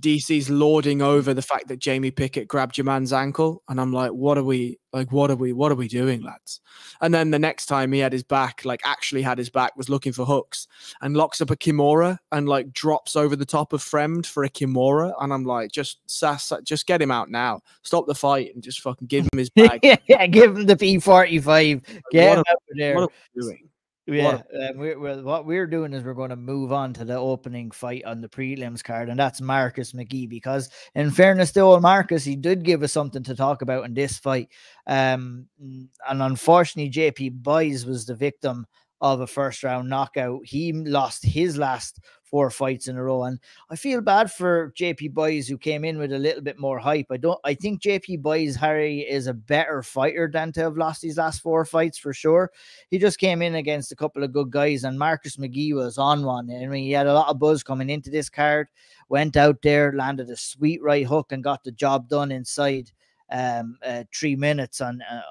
DC's lording over the fact that Jamie Pickett grabbed your man's ankle, and I'm like, what are we like? What are we? What are we doing, lads? And then the next time he had his back, like actually had his back, was looking for hooks and locks up a Kimura and like drops over the top of Fremd for a Kimura, and I'm like, just sass, just get him out now, stop the fight, and just fucking give him his bag. yeah, give him the P45. Get him out of there. what are we doing? Yeah, um, we're, we're, what we're doing is we're going to move on to the opening fight on the prelims card, and that's Marcus McGhee. Because, in fairness to old Marcus, he did give us something to talk about in this fight. Um, and unfortunately, JP Buys was the victim of a first round knockout. He lost his last four fights in a row, and I feel bad for JP Buys who came in with a little bit more hype. I don't. I think JP Buys Harry is a better fighter than to have lost his last four fights for sure he just came in against a couple of good guys, and Marcus McGhee was on one. I mean, he had a lot of buzz coming into this card, went out there, landed a sweet right hook, and got the job done inside um, uh, three minutes on uh,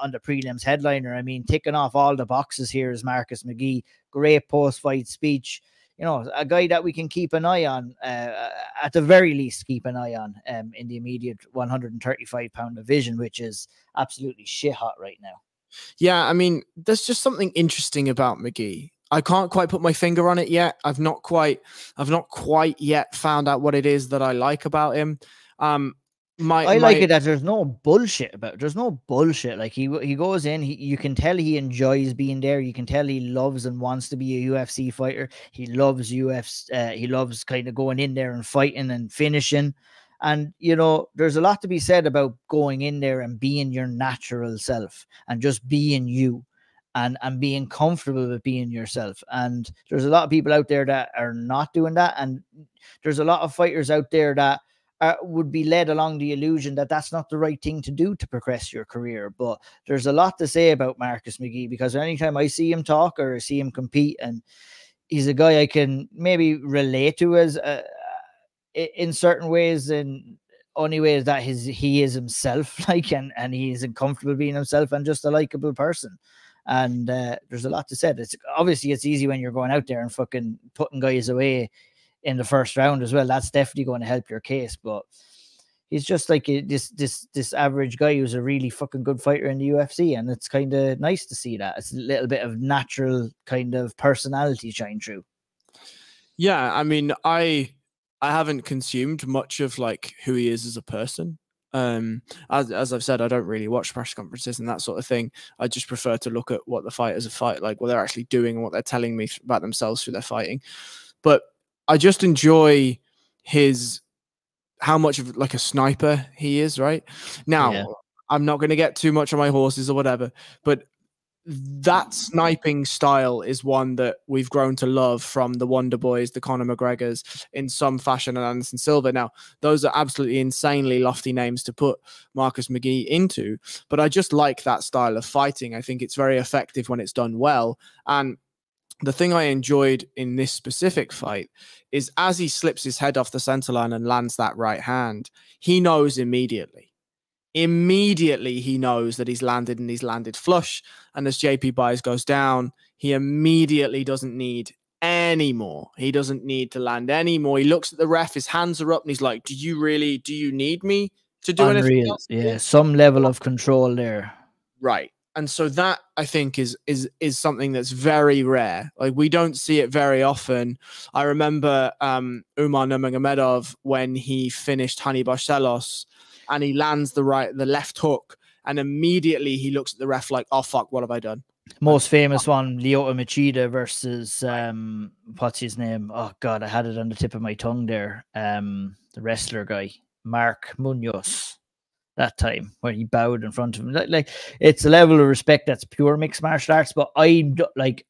on the prelims headliner. I mean, ticking off all the boxes here is Marcus McGhee. Great post fight speech. You know, a guy that we can keep an eye on, uh, at the very least, keep an eye on um, in the immediate 135 pound division, which is absolutely shit hot right now. Yeah, I mean, there's just something interesting about McGhee. I can't quite put my finger on it yet. I've not quite, I've not quite yet found out what it is that I like about him. Um, my, I like my- it that there's no bullshit about. It. There's no bullshit. Like he he goes in, he you can tell he enjoys being there. You can tell he loves and wants to be a UFC fighter. He loves UFC. Uh, he loves kind of going in there and fighting and finishing. And you know, there's a lot to be said about going in there and being your natural self and just being you. And, and being comfortable with being yourself. And there's a lot of people out there that are not doing that. And there's a lot of fighters out there that uh, would be led along the illusion that that's not the right thing to do to progress your career. But there's a lot to say about Marcus McGhee because anytime I see him talk or see him compete, and he's a guy I can maybe relate to as uh, in certain ways, and only ways that his he is himself, like, and and he's comfortable being himself and just a likable person. And uh, there's a lot to say. It's obviously it's easy when you're going out there and fucking putting guys away in the first round as well. That's definitely going to help your case. But he's just like a- this this this average guy who's a really fucking good fighter in the UFC, and it's kind of nice to see that. It's a little bit of natural kind of personality shine through. Yeah, I mean, I I haven't consumed much of like who he is as a person. Um, as as I've said, I don't really watch press conferences and that sort of thing. I just prefer to look at what the fighters are fight like, what they're actually doing and what they're telling me about themselves through their fighting. But I just enjoy his how much of like a sniper he is. Right now, Yeah. I'm not going to get too much on my horses or whatever, but that sniping style is one that we've grown to love from the Wonder Boys, the Conor McGregors, in some fashion, and Anderson Silva. Now, those are absolutely insanely lofty names to put Marcus McGhee into, but I just like that style of fighting. I think it's very effective when it's done well. And the thing I enjoyed in this specific fight is as he slips his head off the center line and lands that right hand, he knows immediately. Immediately, he knows that he's landed and he's landed flush. And as JP Buys goes down, he immediately doesn't need any more. He doesn't need to land any more. He looks at the ref, his hands are up, and he's like, Do you really, do you need me to do anything else? Yeah, some level of control there. Right. And so that I think is is is something that's very rare. Like we don't see it very often. I remember um Umar Nurmagomedov when he finished Raoni Barcelos and he lands the right the left hook and immediately he looks at the ref like, oh fuck, what have I done? Most famous one, Lyoto Machida versus um, what's his name? Oh god, I had it on the tip of my tongue there. Um, the wrestler guy, Mark Munoz. That time when he bowed in front of him, like, like it's a level of respect that's pure mixed martial arts. But I d- like,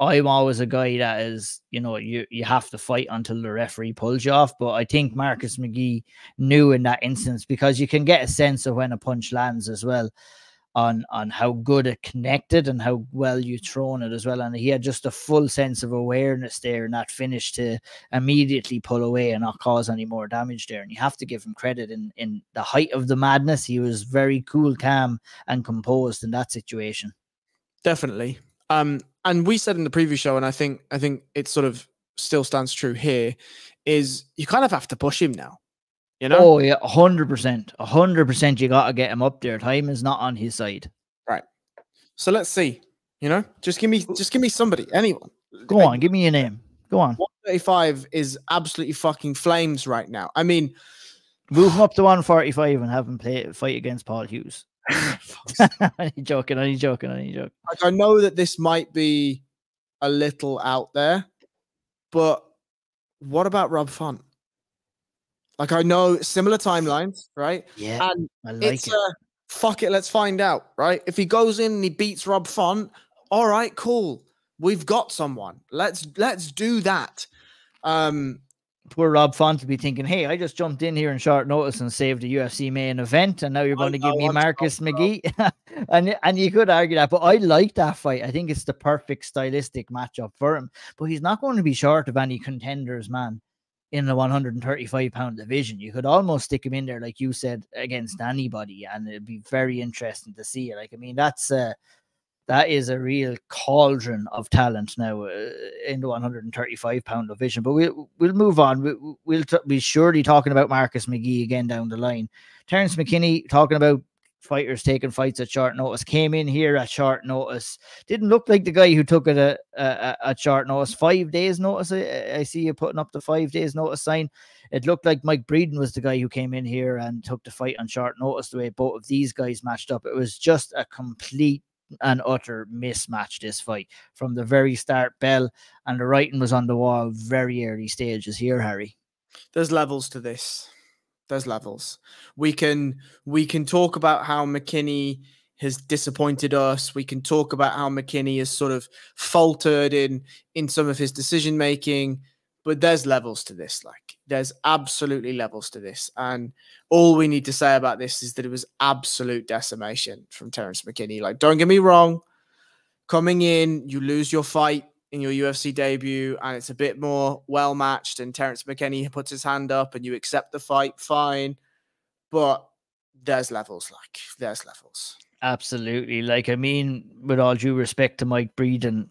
I'm always a guy that is, you know, you you have to fight until the referee pulls you off. But I think Marcus McGhee knew in that instance because you can get a sense of when a punch lands as well on on how good it connected and how well you thrown it as well. And he had just a full sense of awareness there and that finish to immediately pull away and not cause any more damage there. And you have to give him credit in in the height of the madness. He was very cool, calm, and composed in that situation. Definitely. Um, and we said in the previous show, and I think I think it sort of still stands true here is you kind of have to push him now. You know? Oh yeah, hundred percent, hundred percent. You got to get him up there. Time is not on his side. Right. So let's see. You know, just give me, just give me somebody, anyone. Go on, give me a name. Go on. 135 is absolutely fucking flames right now. I mean, move him up to 145 and have him play fight against Paul Hughes. I'm joking. I'm joking. I'm joking. Like I know that this might be a little out there, but what about Rob Font? Like I know similar timelines, right? Yeah, and I like it's it. A, fuck it, let's find out, right? If he goes in and he beats Rob Font, all right, cool. We've got someone. Let's let's do that. Um, poor Rob Font to be thinking, "Hey, I just jumped in here in short notice and saved the UFC main event, and now you're going to give me Marcus McGhee. and and you could argue that, but I like that fight. I think it's the perfect stylistic matchup for him. But he's not going to be short of any contenders, man. In the 135 pound division, you could almost stick him in there, like you said, against anybody, and it'd be very interesting to see. Like, I mean, that's uh, that is a real cauldron of talent now uh, in the 135 pound division. But we'll we'll move on. We, we'll t- be surely talking about Marcus McGhee again down the line. Terence McKinney talking about fighters taking fights at short notice came in here at short notice. Didn't look like the guy who took it at, uh, at short notice. Five days notice. I, I, see you putting up the five days notice sign. It looked like Mike Breeden was the guy who came in here and took the fight on short notice. The way both of these guys matched up, it was just a complete an utter mismatch this fight from the very start. Bell and the writing was on the wall very early stages here, Harry. There's levels to this. There's levels. We can we can talk about how McKinney has disappointed us. We can talk about how McKinney has sort of faltered in in some of his decision making, but there's levels to this. Like there's absolutely levels to this. And all we need to say about this is that it was absolute decimation from Terence McKinney. Like, don't get me wrong, coming in, you lose your fight in your UFC debut, and it's a bit more well matched, and Terence McKinney puts his hand up and you accept the fight, fine. But there's levels, like, there's levels. Absolutely. Like, I mean, with all due respect to Mike Breeden,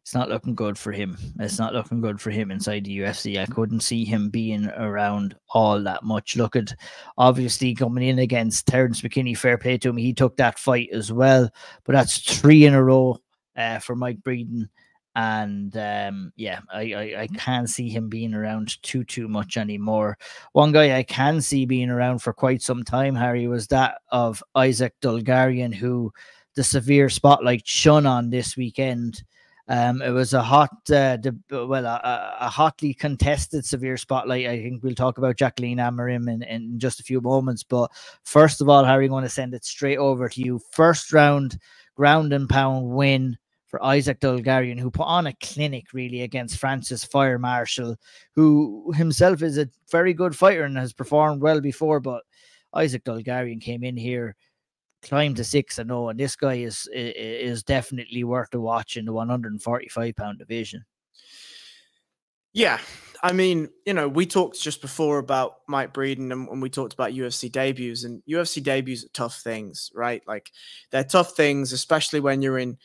it's not looking good for him. It's not looking good for him inside the UFC. I couldn't see him being around all that much. Look at obviously coming in against Terence McKinney, fair play to him. He took that fight as well, but that's three in a row uh, for Mike Breeden. And um, yeah, I, I, I can't see him being around too too much anymore. One guy I can see being around for quite some time, Harry, was that of Isaac Dulgarian, who the severe spotlight shone on this weekend um, it was a hot, uh, de- well, a, a, hotly contested severe spotlight. I think we'll talk about Jacqueline Amorim in, in just a few moments. But first of all, Harry, I'm going to send it straight over to you. First round ground and pound win for Isaac Dulgarian, who put on a clinic really against Francis Fire Marshall, who himself is a very good fighter and has performed well before. But Isaac Dulgarian came in here climbed to six and zero, and this guy is is definitely worth a watch in the 145 pound division. Yeah, I mean, you know, we talked just before about Mike Breeden and, and we talked about UFC debuts, and UFC debuts are tough things, right? Like they're tough things, especially when you're in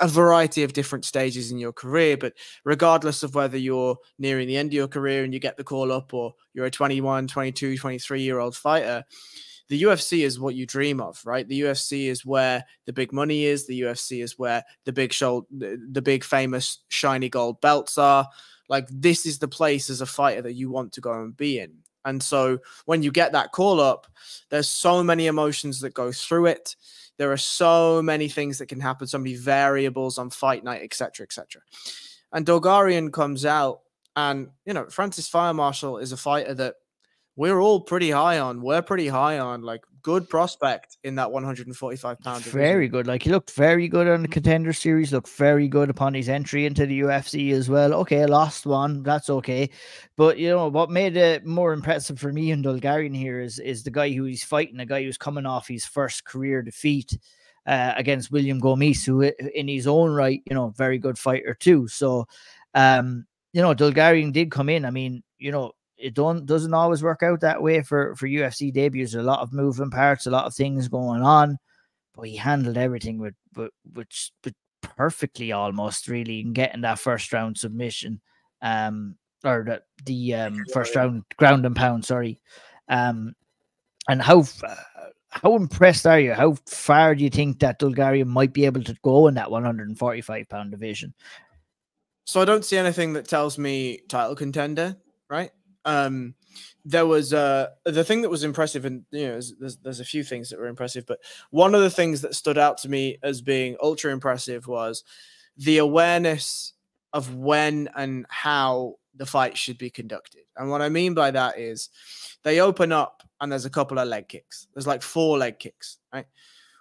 a variety of different stages in your career. But regardless of whether you're nearing the end of your career and you get the call up, or you're a 21, 22, 23 year old fighter, the UFC is what you dream of, right? The UFC is where the big money is. The UFC is where the big show, the, the big famous shiny gold belts are. Like this is the place as a fighter that you want to go and be in. And so when you get that call up, there's so many emotions that go through it. There are so many things that can happen, so many variables on fight night, etc., etc. And Dulgarian comes out, and you know Francis Fire Marshall is a fighter that we're all pretty high on. We're pretty high on like good prospect in that 145 pound. Very good. Like he looked very good on the contender series. Looked very good upon his entry into the UFC as well. Okay, lost one. That's okay. But you know what made it more impressive for me and Dulgarian here is is the guy who he's fighting, a guy who's coming off his first career defeat. Uh, against William Gomis, who in his own right, you know, very good fighter too. So, um, you know, Dulgarian did come in. I mean, you know, it don't doesn't always work out that way for for UFC debuts. a lot of moving parts, a lot of things going on, but he handled everything with with with, with perfectly almost really in getting that first round submission. Um, or the the um, first round ground and pound. Sorry, um, and how uh, how impressed are you? How far do you think that Dulgarian might be able to go in that 145 pound division? So I don't see anything that tells me title contender, right? Um, there was uh the thing that was impressive, and you know, there's, there's a few things that were impressive, but one of the things that stood out to me as being ultra impressive was the awareness of when and how the fight should be conducted. And what I mean by that is they open up and there's a couple of leg kicks. There's like four leg kicks, right?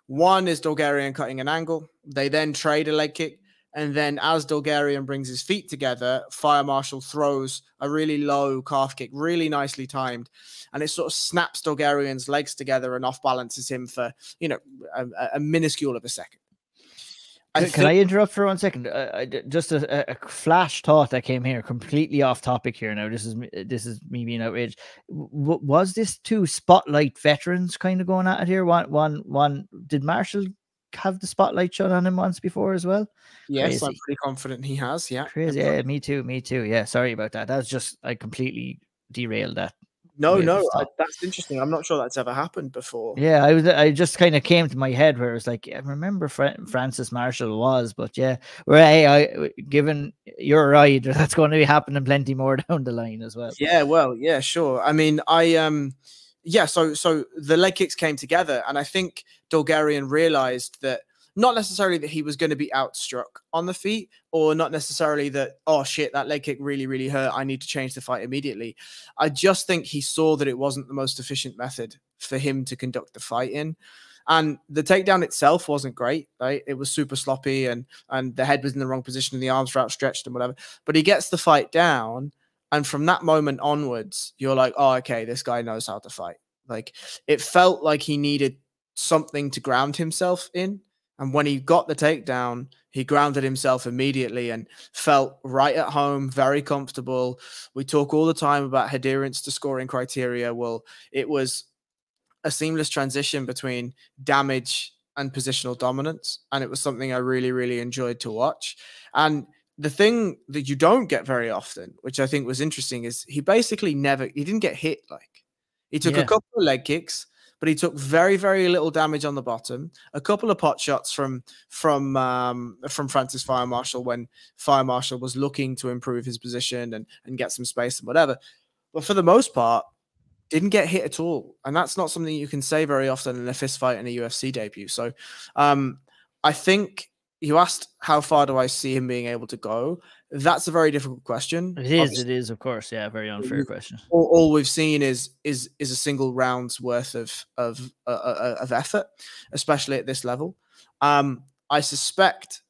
One is Dulgarian cutting an angle. They then trade a leg kick. And then as Dulgarian brings his feet together, Fire Marshal throws a really low calf kick, really nicely timed. And it sort of snaps Dulgarian's legs together and off balances him for, you know, a, a minuscule of a second. I Can think... I interrupt for one second? Uh, just a, a, flash thought that came here, completely off topic here. Now, this is this is me being outraged. W- was this two spotlight veterans kind of going at it here? One, one, one. Did Marshall have the spotlight shot on him once before as well? Yes, Crazy. I'm pretty confident he has. Yeah, Crazy. Yeah, me too. Me too. Yeah, sorry about that. That's just I completely derailed that no, no, I, that's interesting. I'm not sure that's ever happened before. Yeah, I was. I just kind of came to my head where it was like, I remember Fra- Francis Marshall was, but yeah, where hey, I given you're right, that's going to be happening plenty more down the line as well. Yeah, well, yeah, sure. I mean, I um, yeah. So so the leg kicks came together, and I think Dulgarian realized that not necessarily that he was going to be outstruck on the feet, or not necessarily that, oh shit, that leg kick really, really hurt. I need to change the fight immediately. I just think he saw that it wasn't the most efficient method for him to conduct the fight in. And the takedown itself wasn't great, right? It was super sloppy and and the head was in the wrong position and the arms were outstretched and whatever. But he gets the fight down. And from that moment onwards, you're like, oh, okay, this guy knows how to fight. Like it felt like he needed something to ground himself in and when he got the takedown, he grounded himself immediately and felt right at home, very comfortable. We talk all the time about adherence to scoring criteria. Well, it was a seamless transition between damage and positional dominance. And it was something I really, really enjoyed to watch. And the thing that you don't get very often, which I think was interesting, is he basically never, he didn't get hit. Like he took yeah. a couple of leg kicks but he took very very little damage on the bottom. A couple of pot shots from from um, from Francis Fire Marshall when Fire Marshall was looking to improve his position and and get some space and whatever. But for the most part, didn't get hit at all, and that's not something you can say very often in a fist fight in a UFC debut. So, um, I think you asked how far do I see him being able to go. That's a very difficult question. It is. Obviously, it is, of course. Yeah, very unfair question. All, all, we've seen is is is a single round's worth of of uh, uh, of effort, especially at this level. Um, I suspect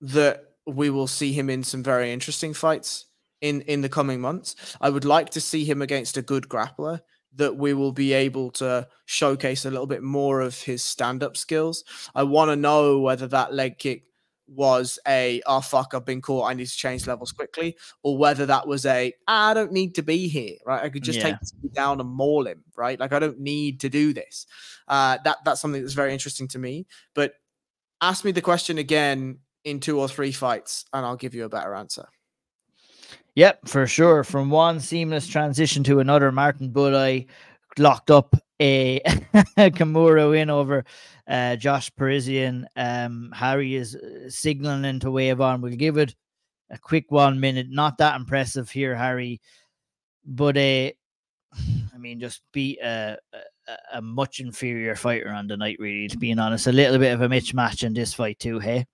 that we will see him in some very interesting fights in in the coming months. I would like to see him against a good grappler that we will be able to showcase a little bit more of his stand up skills. I want to know whether that leg kick was a oh fuck I've been caught I need to change levels quickly or whether that was a I don't need to be here right? I could just yeah. take this down and maul him right? Like I don't need to do this. Uh that that's something that's very interesting to me. But ask me the question again in two or three fights and I'll give you a better answer Yep, for sure. From one seamless transition to another, Martin Buday locked up a Kimura win over uh, Josh Parisian. Um, Harry is uh, signaling into wave on. We'll give it a quick one minute. Not that impressive here, Harry, but uh, I mean, just beat a, a, a much inferior fighter on the night. Really, to being honest, a little bit of a mismatch in this fight too. Hey.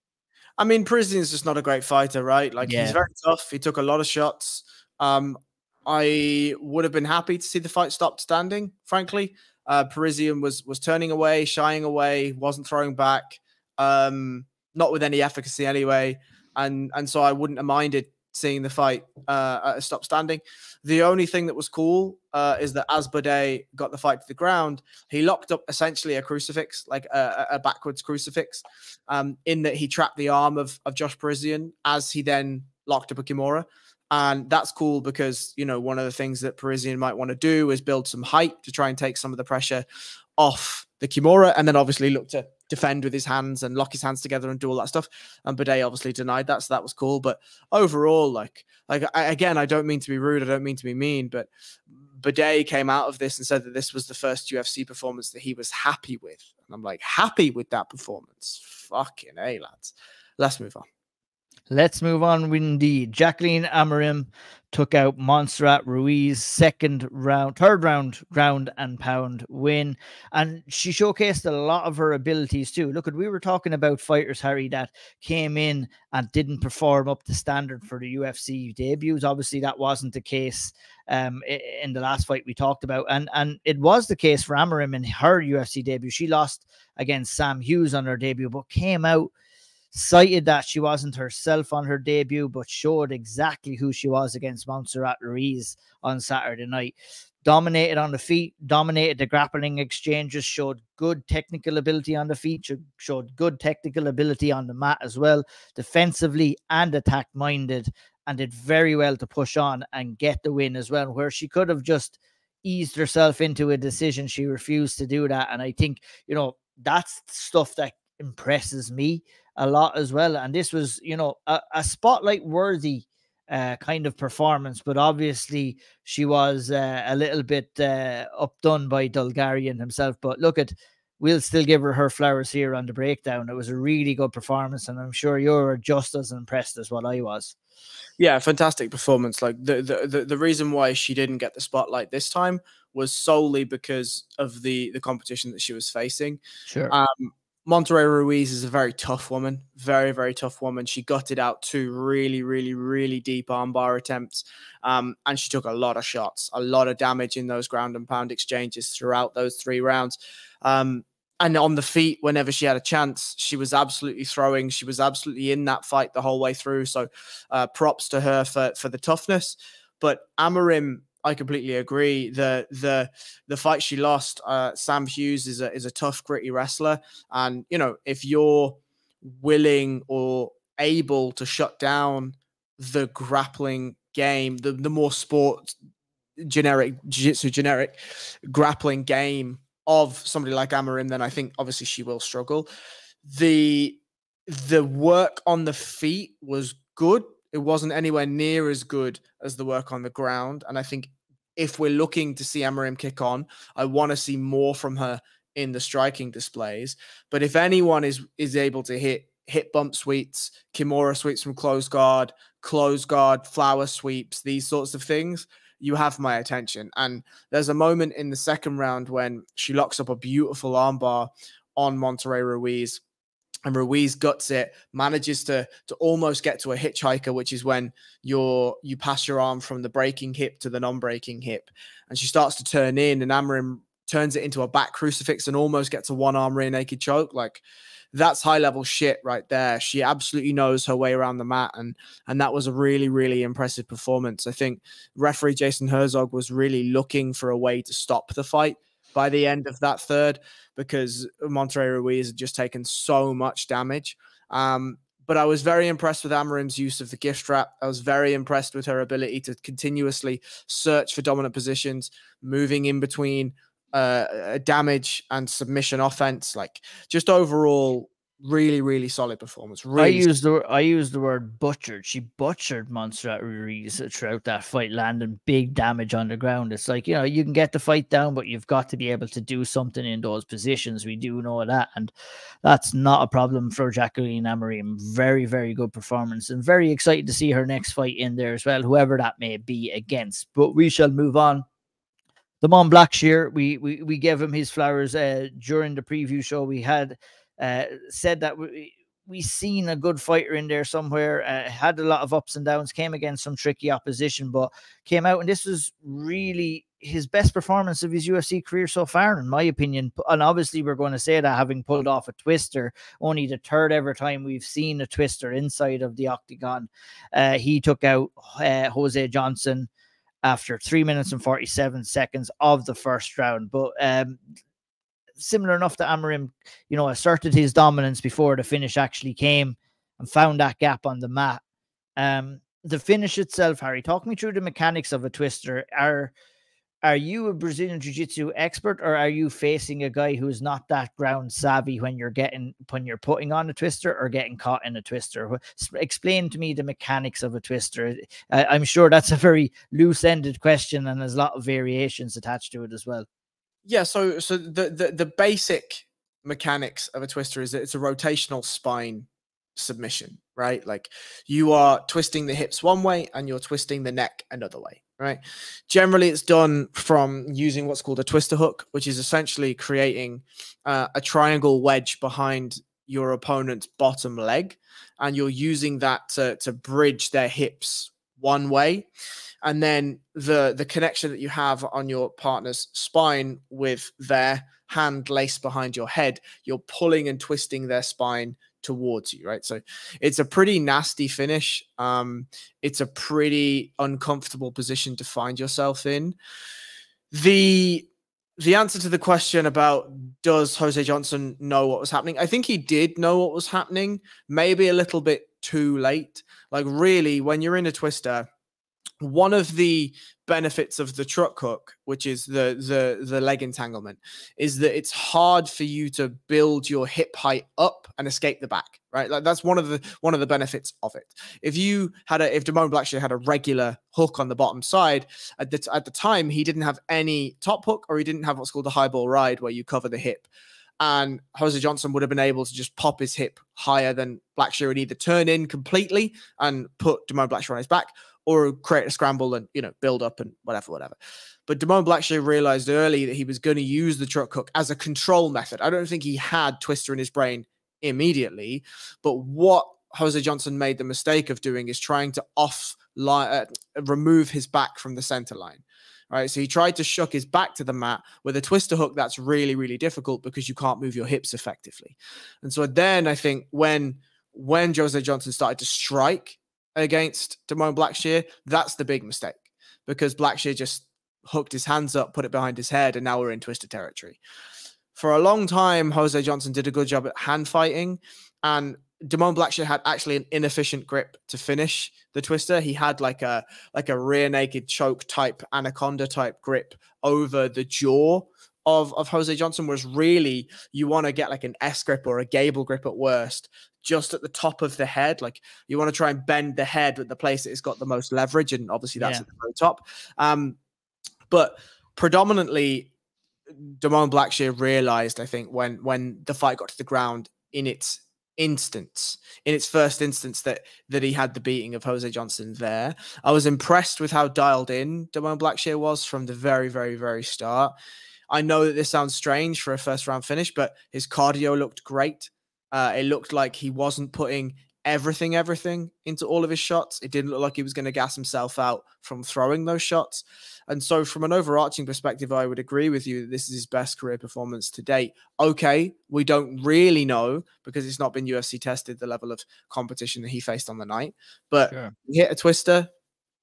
I mean, Parisian's just not a great fighter, right? Like yeah. he's very tough. He took a lot of shots. Um, I would have been happy to see the fight stop standing, frankly. Uh, Parisian was was turning away, shying away, wasn't throwing back, um, not with any efficacy anyway, and and so I wouldn't have minded seeing the fight uh, stop standing. The only thing that was cool uh, is that as Buday got the fight to the ground, he locked up essentially a crucifix, like a, a backwards crucifix, um, in that he trapped the arm of, of Josh Parisian as he then locked up a Kimura. And that's cool because, you know, one of the things that Parisian might want to do is build some height to try and take some of the pressure off the Kimura and then obviously look to defend with his hands and lock his hands together and do all that stuff. And Buday obviously denied that, so that was cool. But overall, like, like I, again, I don't mean to be rude, I don't mean to be mean, but Buday came out of this and said that this was the first UFC performance that he was happy with. And I'm like, happy with that performance? Fucking a lads. Let's move on. Let's move on indeed. Jacqueline Amorim took out Montserrat Ruiz, second round, third round ground and pound win. And she showcased a lot of her abilities too. Look, at we were talking about fighters, Harry, that came in and didn't perform up to standard for the UFC debuts. Obviously, that wasn't the case um, in the last fight we talked about. And and it was the case for Amorim in her UFC debut. She lost against Sam Hughes on her debut, but came out cited that she wasn't herself on her debut, but showed exactly who she was against Montserrat Ruiz on Saturday night. Dominated on the feet, dominated the grappling exchanges, showed good technical ability on the feet, showed good technical ability on the mat as well, defensively and attack minded, and did very well to push on and get the win as well. Where she could have just eased herself into a decision, she refused to do that. And I think, you know, that's stuff that impresses me a lot as well. And this was, you know, a, a spotlight worthy uh, kind of performance, but obviously she was uh, a little bit uh, updone by Dulgarian himself. But look at, we'll still give her her flowers here on the breakdown. It was a really good performance, and I'm sure you're just as impressed as what I was. Yeah, fantastic performance. Like the the the, the reason why she didn't get the spotlight this time was solely because of the the competition that she was facing. Sure. Um, Montserrat Ruiz is a very tough woman, very, very tough woman. She gutted out two really, really, really deep armbar attempts. Um, and she took a lot of shots, a lot of damage in those ground and pound exchanges throughout those three rounds. Um, and on the feet, whenever she had a chance, she was absolutely throwing. She was absolutely in that fight the whole way through. So uh, props to her for, for the toughness. But Amorim I completely agree. The the the fight she lost, uh, Sam Hughes is a is a tough, gritty wrestler, and you know if you're willing or able to shut down the grappling game, the the more sport generic jiu-jitsu generic grappling game of somebody like Amorim, then I think obviously she will struggle. The the work on the feet was good it wasn't anywhere near as good as the work on the ground. And I think if we're looking to see Amorim kick on, I want to see more from her in the striking displays. But if anyone is is able to hit hit bump sweeps, Kimura sweeps from close guard, close guard, flower sweeps, these sorts of things, you have my attention. And there's a moment in the second round when she locks up a beautiful armbar on Montserrat Ruiz and Ruiz guts it, manages to to almost get to a hitchhiker, which is when you're you pass your arm from the breaking hip to the non-breaking hip, and she starts to turn in, and Amorim turns it into a back crucifix and almost gets a one arm rear naked choke. Like that's high level shit right there. She absolutely knows her way around the mat, and and that was a really really impressive performance. I think referee Jason Herzog was really looking for a way to stop the fight by the end of that third because Montserrat Ruiz had just taken so much damage. Um, but I was very impressed with Amorim's use of the gift wrap. I was very impressed with her ability to continuously search for dominant positions, moving in between uh, damage and submission offense. Like just overall, really, really solid performance. Really I used the I used the word butchered. She butchered Montserrat Ruiz throughout that fight, landing big damage on the ground. It's like you know you can get the fight down, but you've got to be able to do something in those positions. We do know that, and that's not a problem for Jacqueline Amorim. Very, very good performance, and very excited to see her next fight in there as well, whoever that may be against. But we shall move on Damone Blackshear, we, we we gave him his flowers uh, during the preview show. We had uh, said that we, we seen a good fighter in there somewhere. Uh, had a lot of ups and downs. Came against some tricky opposition, but came out and this was really his best performance of his UFC career so far, in my opinion. And obviously, we're going to say that having pulled off a twister, only the third ever time we've seen a twister inside of the octagon. Uh, he took out uh, Jose Johnson after three minutes and 47 seconds of the first round. But um, similar enough to Amorim, you know, asserted his dominance before the finish actually came and found that gap on the mat. Um, the finish itself, Harry, talk me through the mechanics of a twister. Are are you a Brazilian Jiu Jitsu expert or are you facing a guy who's not that ground savvy when you're getting when you're putting on a twister or getting caught in a twister? Explain to me the mechanics of a twister. I'm sure that's a very loose ended question and there's a lot of variations attached to it as well. Yeah, so so the the, the basic mechanics of a twister is that it's a rotational spine submission, right? Like you are twisting the hips one way and you're twisting the neck another way right? Generally, it's done from using what's called a twister hook, which is essentially creating uh, a triangle wedge behind your opponent's bottom leg, and you're using that to, to bridge their hips one way. And then the the connection that you have on your partner's spine with their hand laced behind your head, you're pulling and twisting their spine towards you, right? So it's a pretty nasty finish. Um, it's a pretty uncomfortable position to find yourself in. The the answer to the question about does Jose Johnson know what was happening? I think he did know what was happening, maybe a little bit too late. Like really, when you're in a twister, one of the benefits of the truck hook, which is the the the leg entanglement, is that it's hard for you to build your hip height up and escape the back. Right, like that's one of the one of the benefits of it. If you had a if Damone Blackshear had a regular hook on the bottom side at the at the time, he didn't have any top hook or he didn't have what's called a high ball ride where you cover the hip. And Jose Johnson would have been able to just pop his hip higher than Blackshear and either turn in completely and put Damone Blackshear on his back, or create a scramble and you know build up and whatever, whatever. But Damone Blackshear realized early that he was going to use the truck hook as a control method. I don't think he had Twister in his brain immediately, but what Jose Johnson made the mistake of doing is trying to off line, uh, remove his back from the center line. Right, so he tried to shuck his back to the mat with a twister hook. That's really, really difficult because you can't move your hips effectively. And so then I think when when Jose Johnson started to strike against Damone Blackshear, that's the big mistake because Blackshear just hooked his hands up, put it behind his head, and now we're in twister territory. For a long time, Jose Johnson did a good job at hand fighting, and Damone Blackshear had actually an inefficient grip to finish the twister. He had like a like a rear naked choke type anaconda type grip over the jaw of of Jose Johnson, whereas really you want to get like an S grip or a gable grip at worst just at the top of the head. Like you want to try and bend the head at the place that it's got the most leverage, and obviously that's yeah. at the very top. Um, but predominantly, Damone Blackshear realized, I think, when when the fight got to the ground in its instance in its first instance that that he had the beating of Jose Johnson there. I was impressed with how dialed in Damone Blackshear was from the very very very start. I know that this sounds strange for a first round finish, but his cardio looked great. Uh, it looked like he wasn't putting everything, everything into all of his shots. It didn't look like he was going to gas himself out from throwing those shots. And so, from an overarching perspective, I would agree with you that this is his best career performance to date. Okay, we don't really know because it's not been UFC tested the level of competition that he faced on the night, but sure. he hit a twister.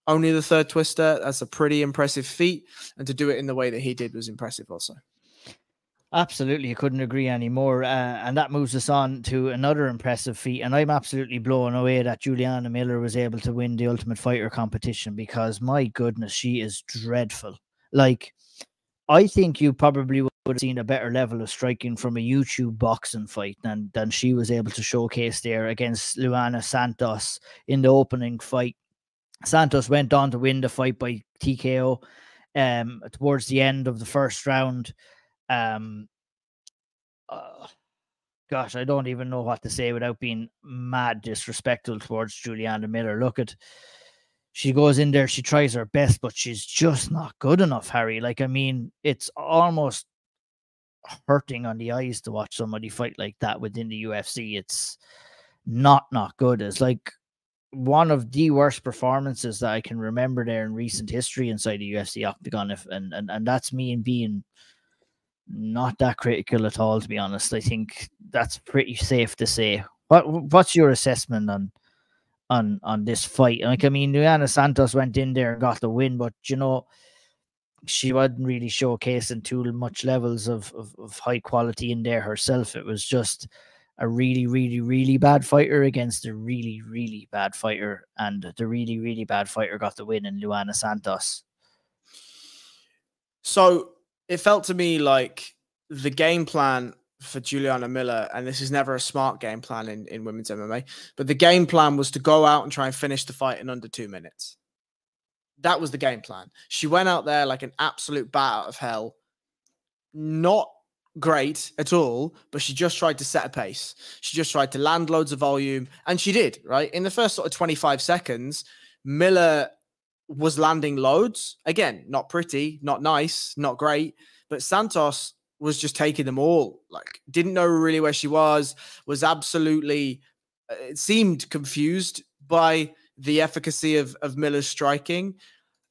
Only the third twister. That's a pretty impressive feat. And to do it in the way that he did was impressive, also. Absolutely, I couldn't agree anymore. Uh, and that moves us on to another impressive feat. And I'm absolutely blown away that Juliana Miller was able to win the Ultimate Fighter competition because my goodness, she is dreadful. Like, I think you probably would have seen a better level of striking from a YouTube boxing fight than than she was able to showcase there against Luana Santos in the opening fight. Santos went on to win the fight by TKO um, towards the end of the first round. Um, uh, gosh, I don't even know what to say without being mad disrespectful towards Juliana Miller. Look at she goes in there, she tries her best, but she's just not good enough, Harry. Like, I mean, it's almost hurting on the eyes to watch somebody fight like that within the UFC. It's not not good. It's like one of the worst performances that I can remember there in recent history inside the UFC octagon. If and and, and that's me and being not that critical at all, to be honest. I think that's pretty safe to say. What what's your assessment on on on this fight? Like, I mean, Luana Santos went in there and got the win, but you know, she wasn't really showcasing too much levels of, of, of high quality in there herself. It was just a really, really, really bad fighter against a really, really bad fighter, and the really, really bad fighter got the win in Luana Santos. So it felt to me like the game plan for Juliana Miller, and this is never a smart game plan in, in women's MMA, but the game plan was to go out and try and finish the fight in under two minutes. That was the game plan. She went out there like an absolute bat out of hell. Not great at all, but she just tried to set a pace. She just tried to land loads of volume, and she did, right? In the first sort of 25 seconds, Miller was landing loads. Again, not pretty, not nice, not great, but Santos was just taking them all. Like, didn't know really where she was, was absolutely, uh, it seemed confused by the efficacy of, of Miller's striking.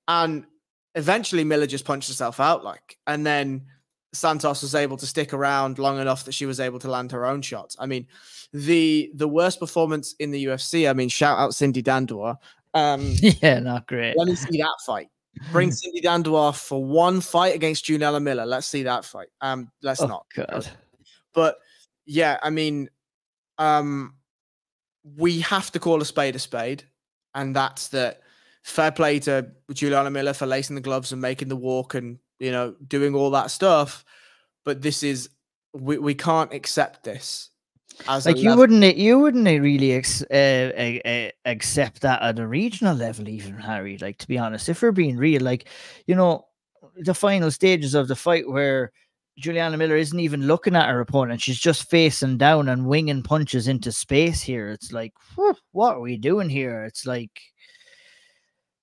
And eventually Miller just punched herself out, like, and then Santos was able to stick around long enough that she was able to land her own shots. I mean, the the worst performance in the UFC. I mean, shout out Cindy Dandois. Um, yeah, not great. Let me see that fight. Bring Cindy Dandois for one fight against Juliana Miller. Let's see that fight. Um, let's oh, not. God. But yeah, I mean, um, we have to call a spade a spade, and that's that. Fair play to Juliana Miller for lacing the gloves and making the walk and you know doing all that stuff. But this is we, we can't accept this like you wouldn't you wouldn't really ex- uh, uh, accept that at a regional level even harry like to be honest if we're being real like you know the final stages of the fight where juliana miller isn't even looking at her opponent she's just facing down and winging punches into space here it's like what are we doing here it's like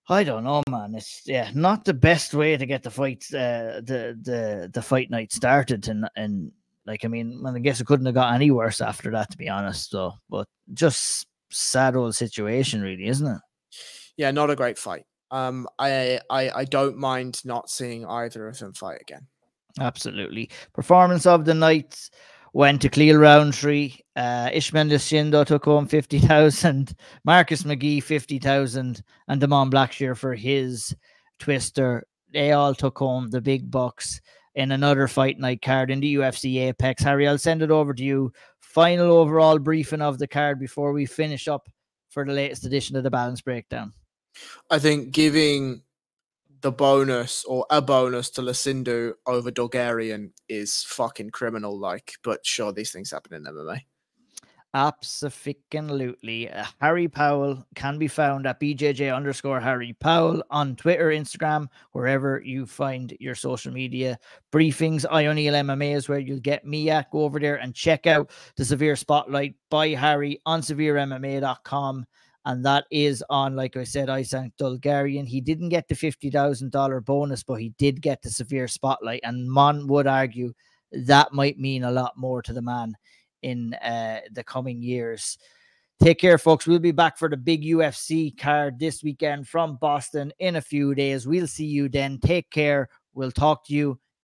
I don't know, man. It's yeah, not the best way to get the fight, uh, the the the fight night started, and and like, I mean, I guess it couldn't have got any worse after that, to be honest. Though, but just sad old situation, really, isn't it? Yeah, not a great fight. Um, I I I don't mind not seeing either of them fight again. Absolutely. Performance of the night went to Khalil Rountree. Uh, Ishmael Shindo took home 50,000. Marcus McGhee, 50,000. And Damone Blackshear for his twister. They all took home the big bucks in another fight night card in the UFC Apex. Harry, I'll send it over to you. Final overall briefing of the card before we finish up for the latest edition of the balance breakdown. I think giving the bonus or a bonus to Lucinda over Dulgarian is fucking criminal like, but sure, these things happen in MMA. Absolutely. Harry Powell can be found at BJJ underscore Harry Powell on Twitter, Instagram, wherever you find your social media briefings. I O'Neill MMA is where you'll get me at. Go over there and check out the Severe Spotlight by Harry on severemma.com. And that is on, like I said, Isaac Dulgarian. He didn't get the $50,000 bonus, but he did get the Severe Spotlight. And Mon would argue that might mean a lot more to the man in uh, the coming years. Take care, folks. We'll be back for the big UFC card this weekend from Boston in a few days. We'll see you then. Take care. We'll talk to you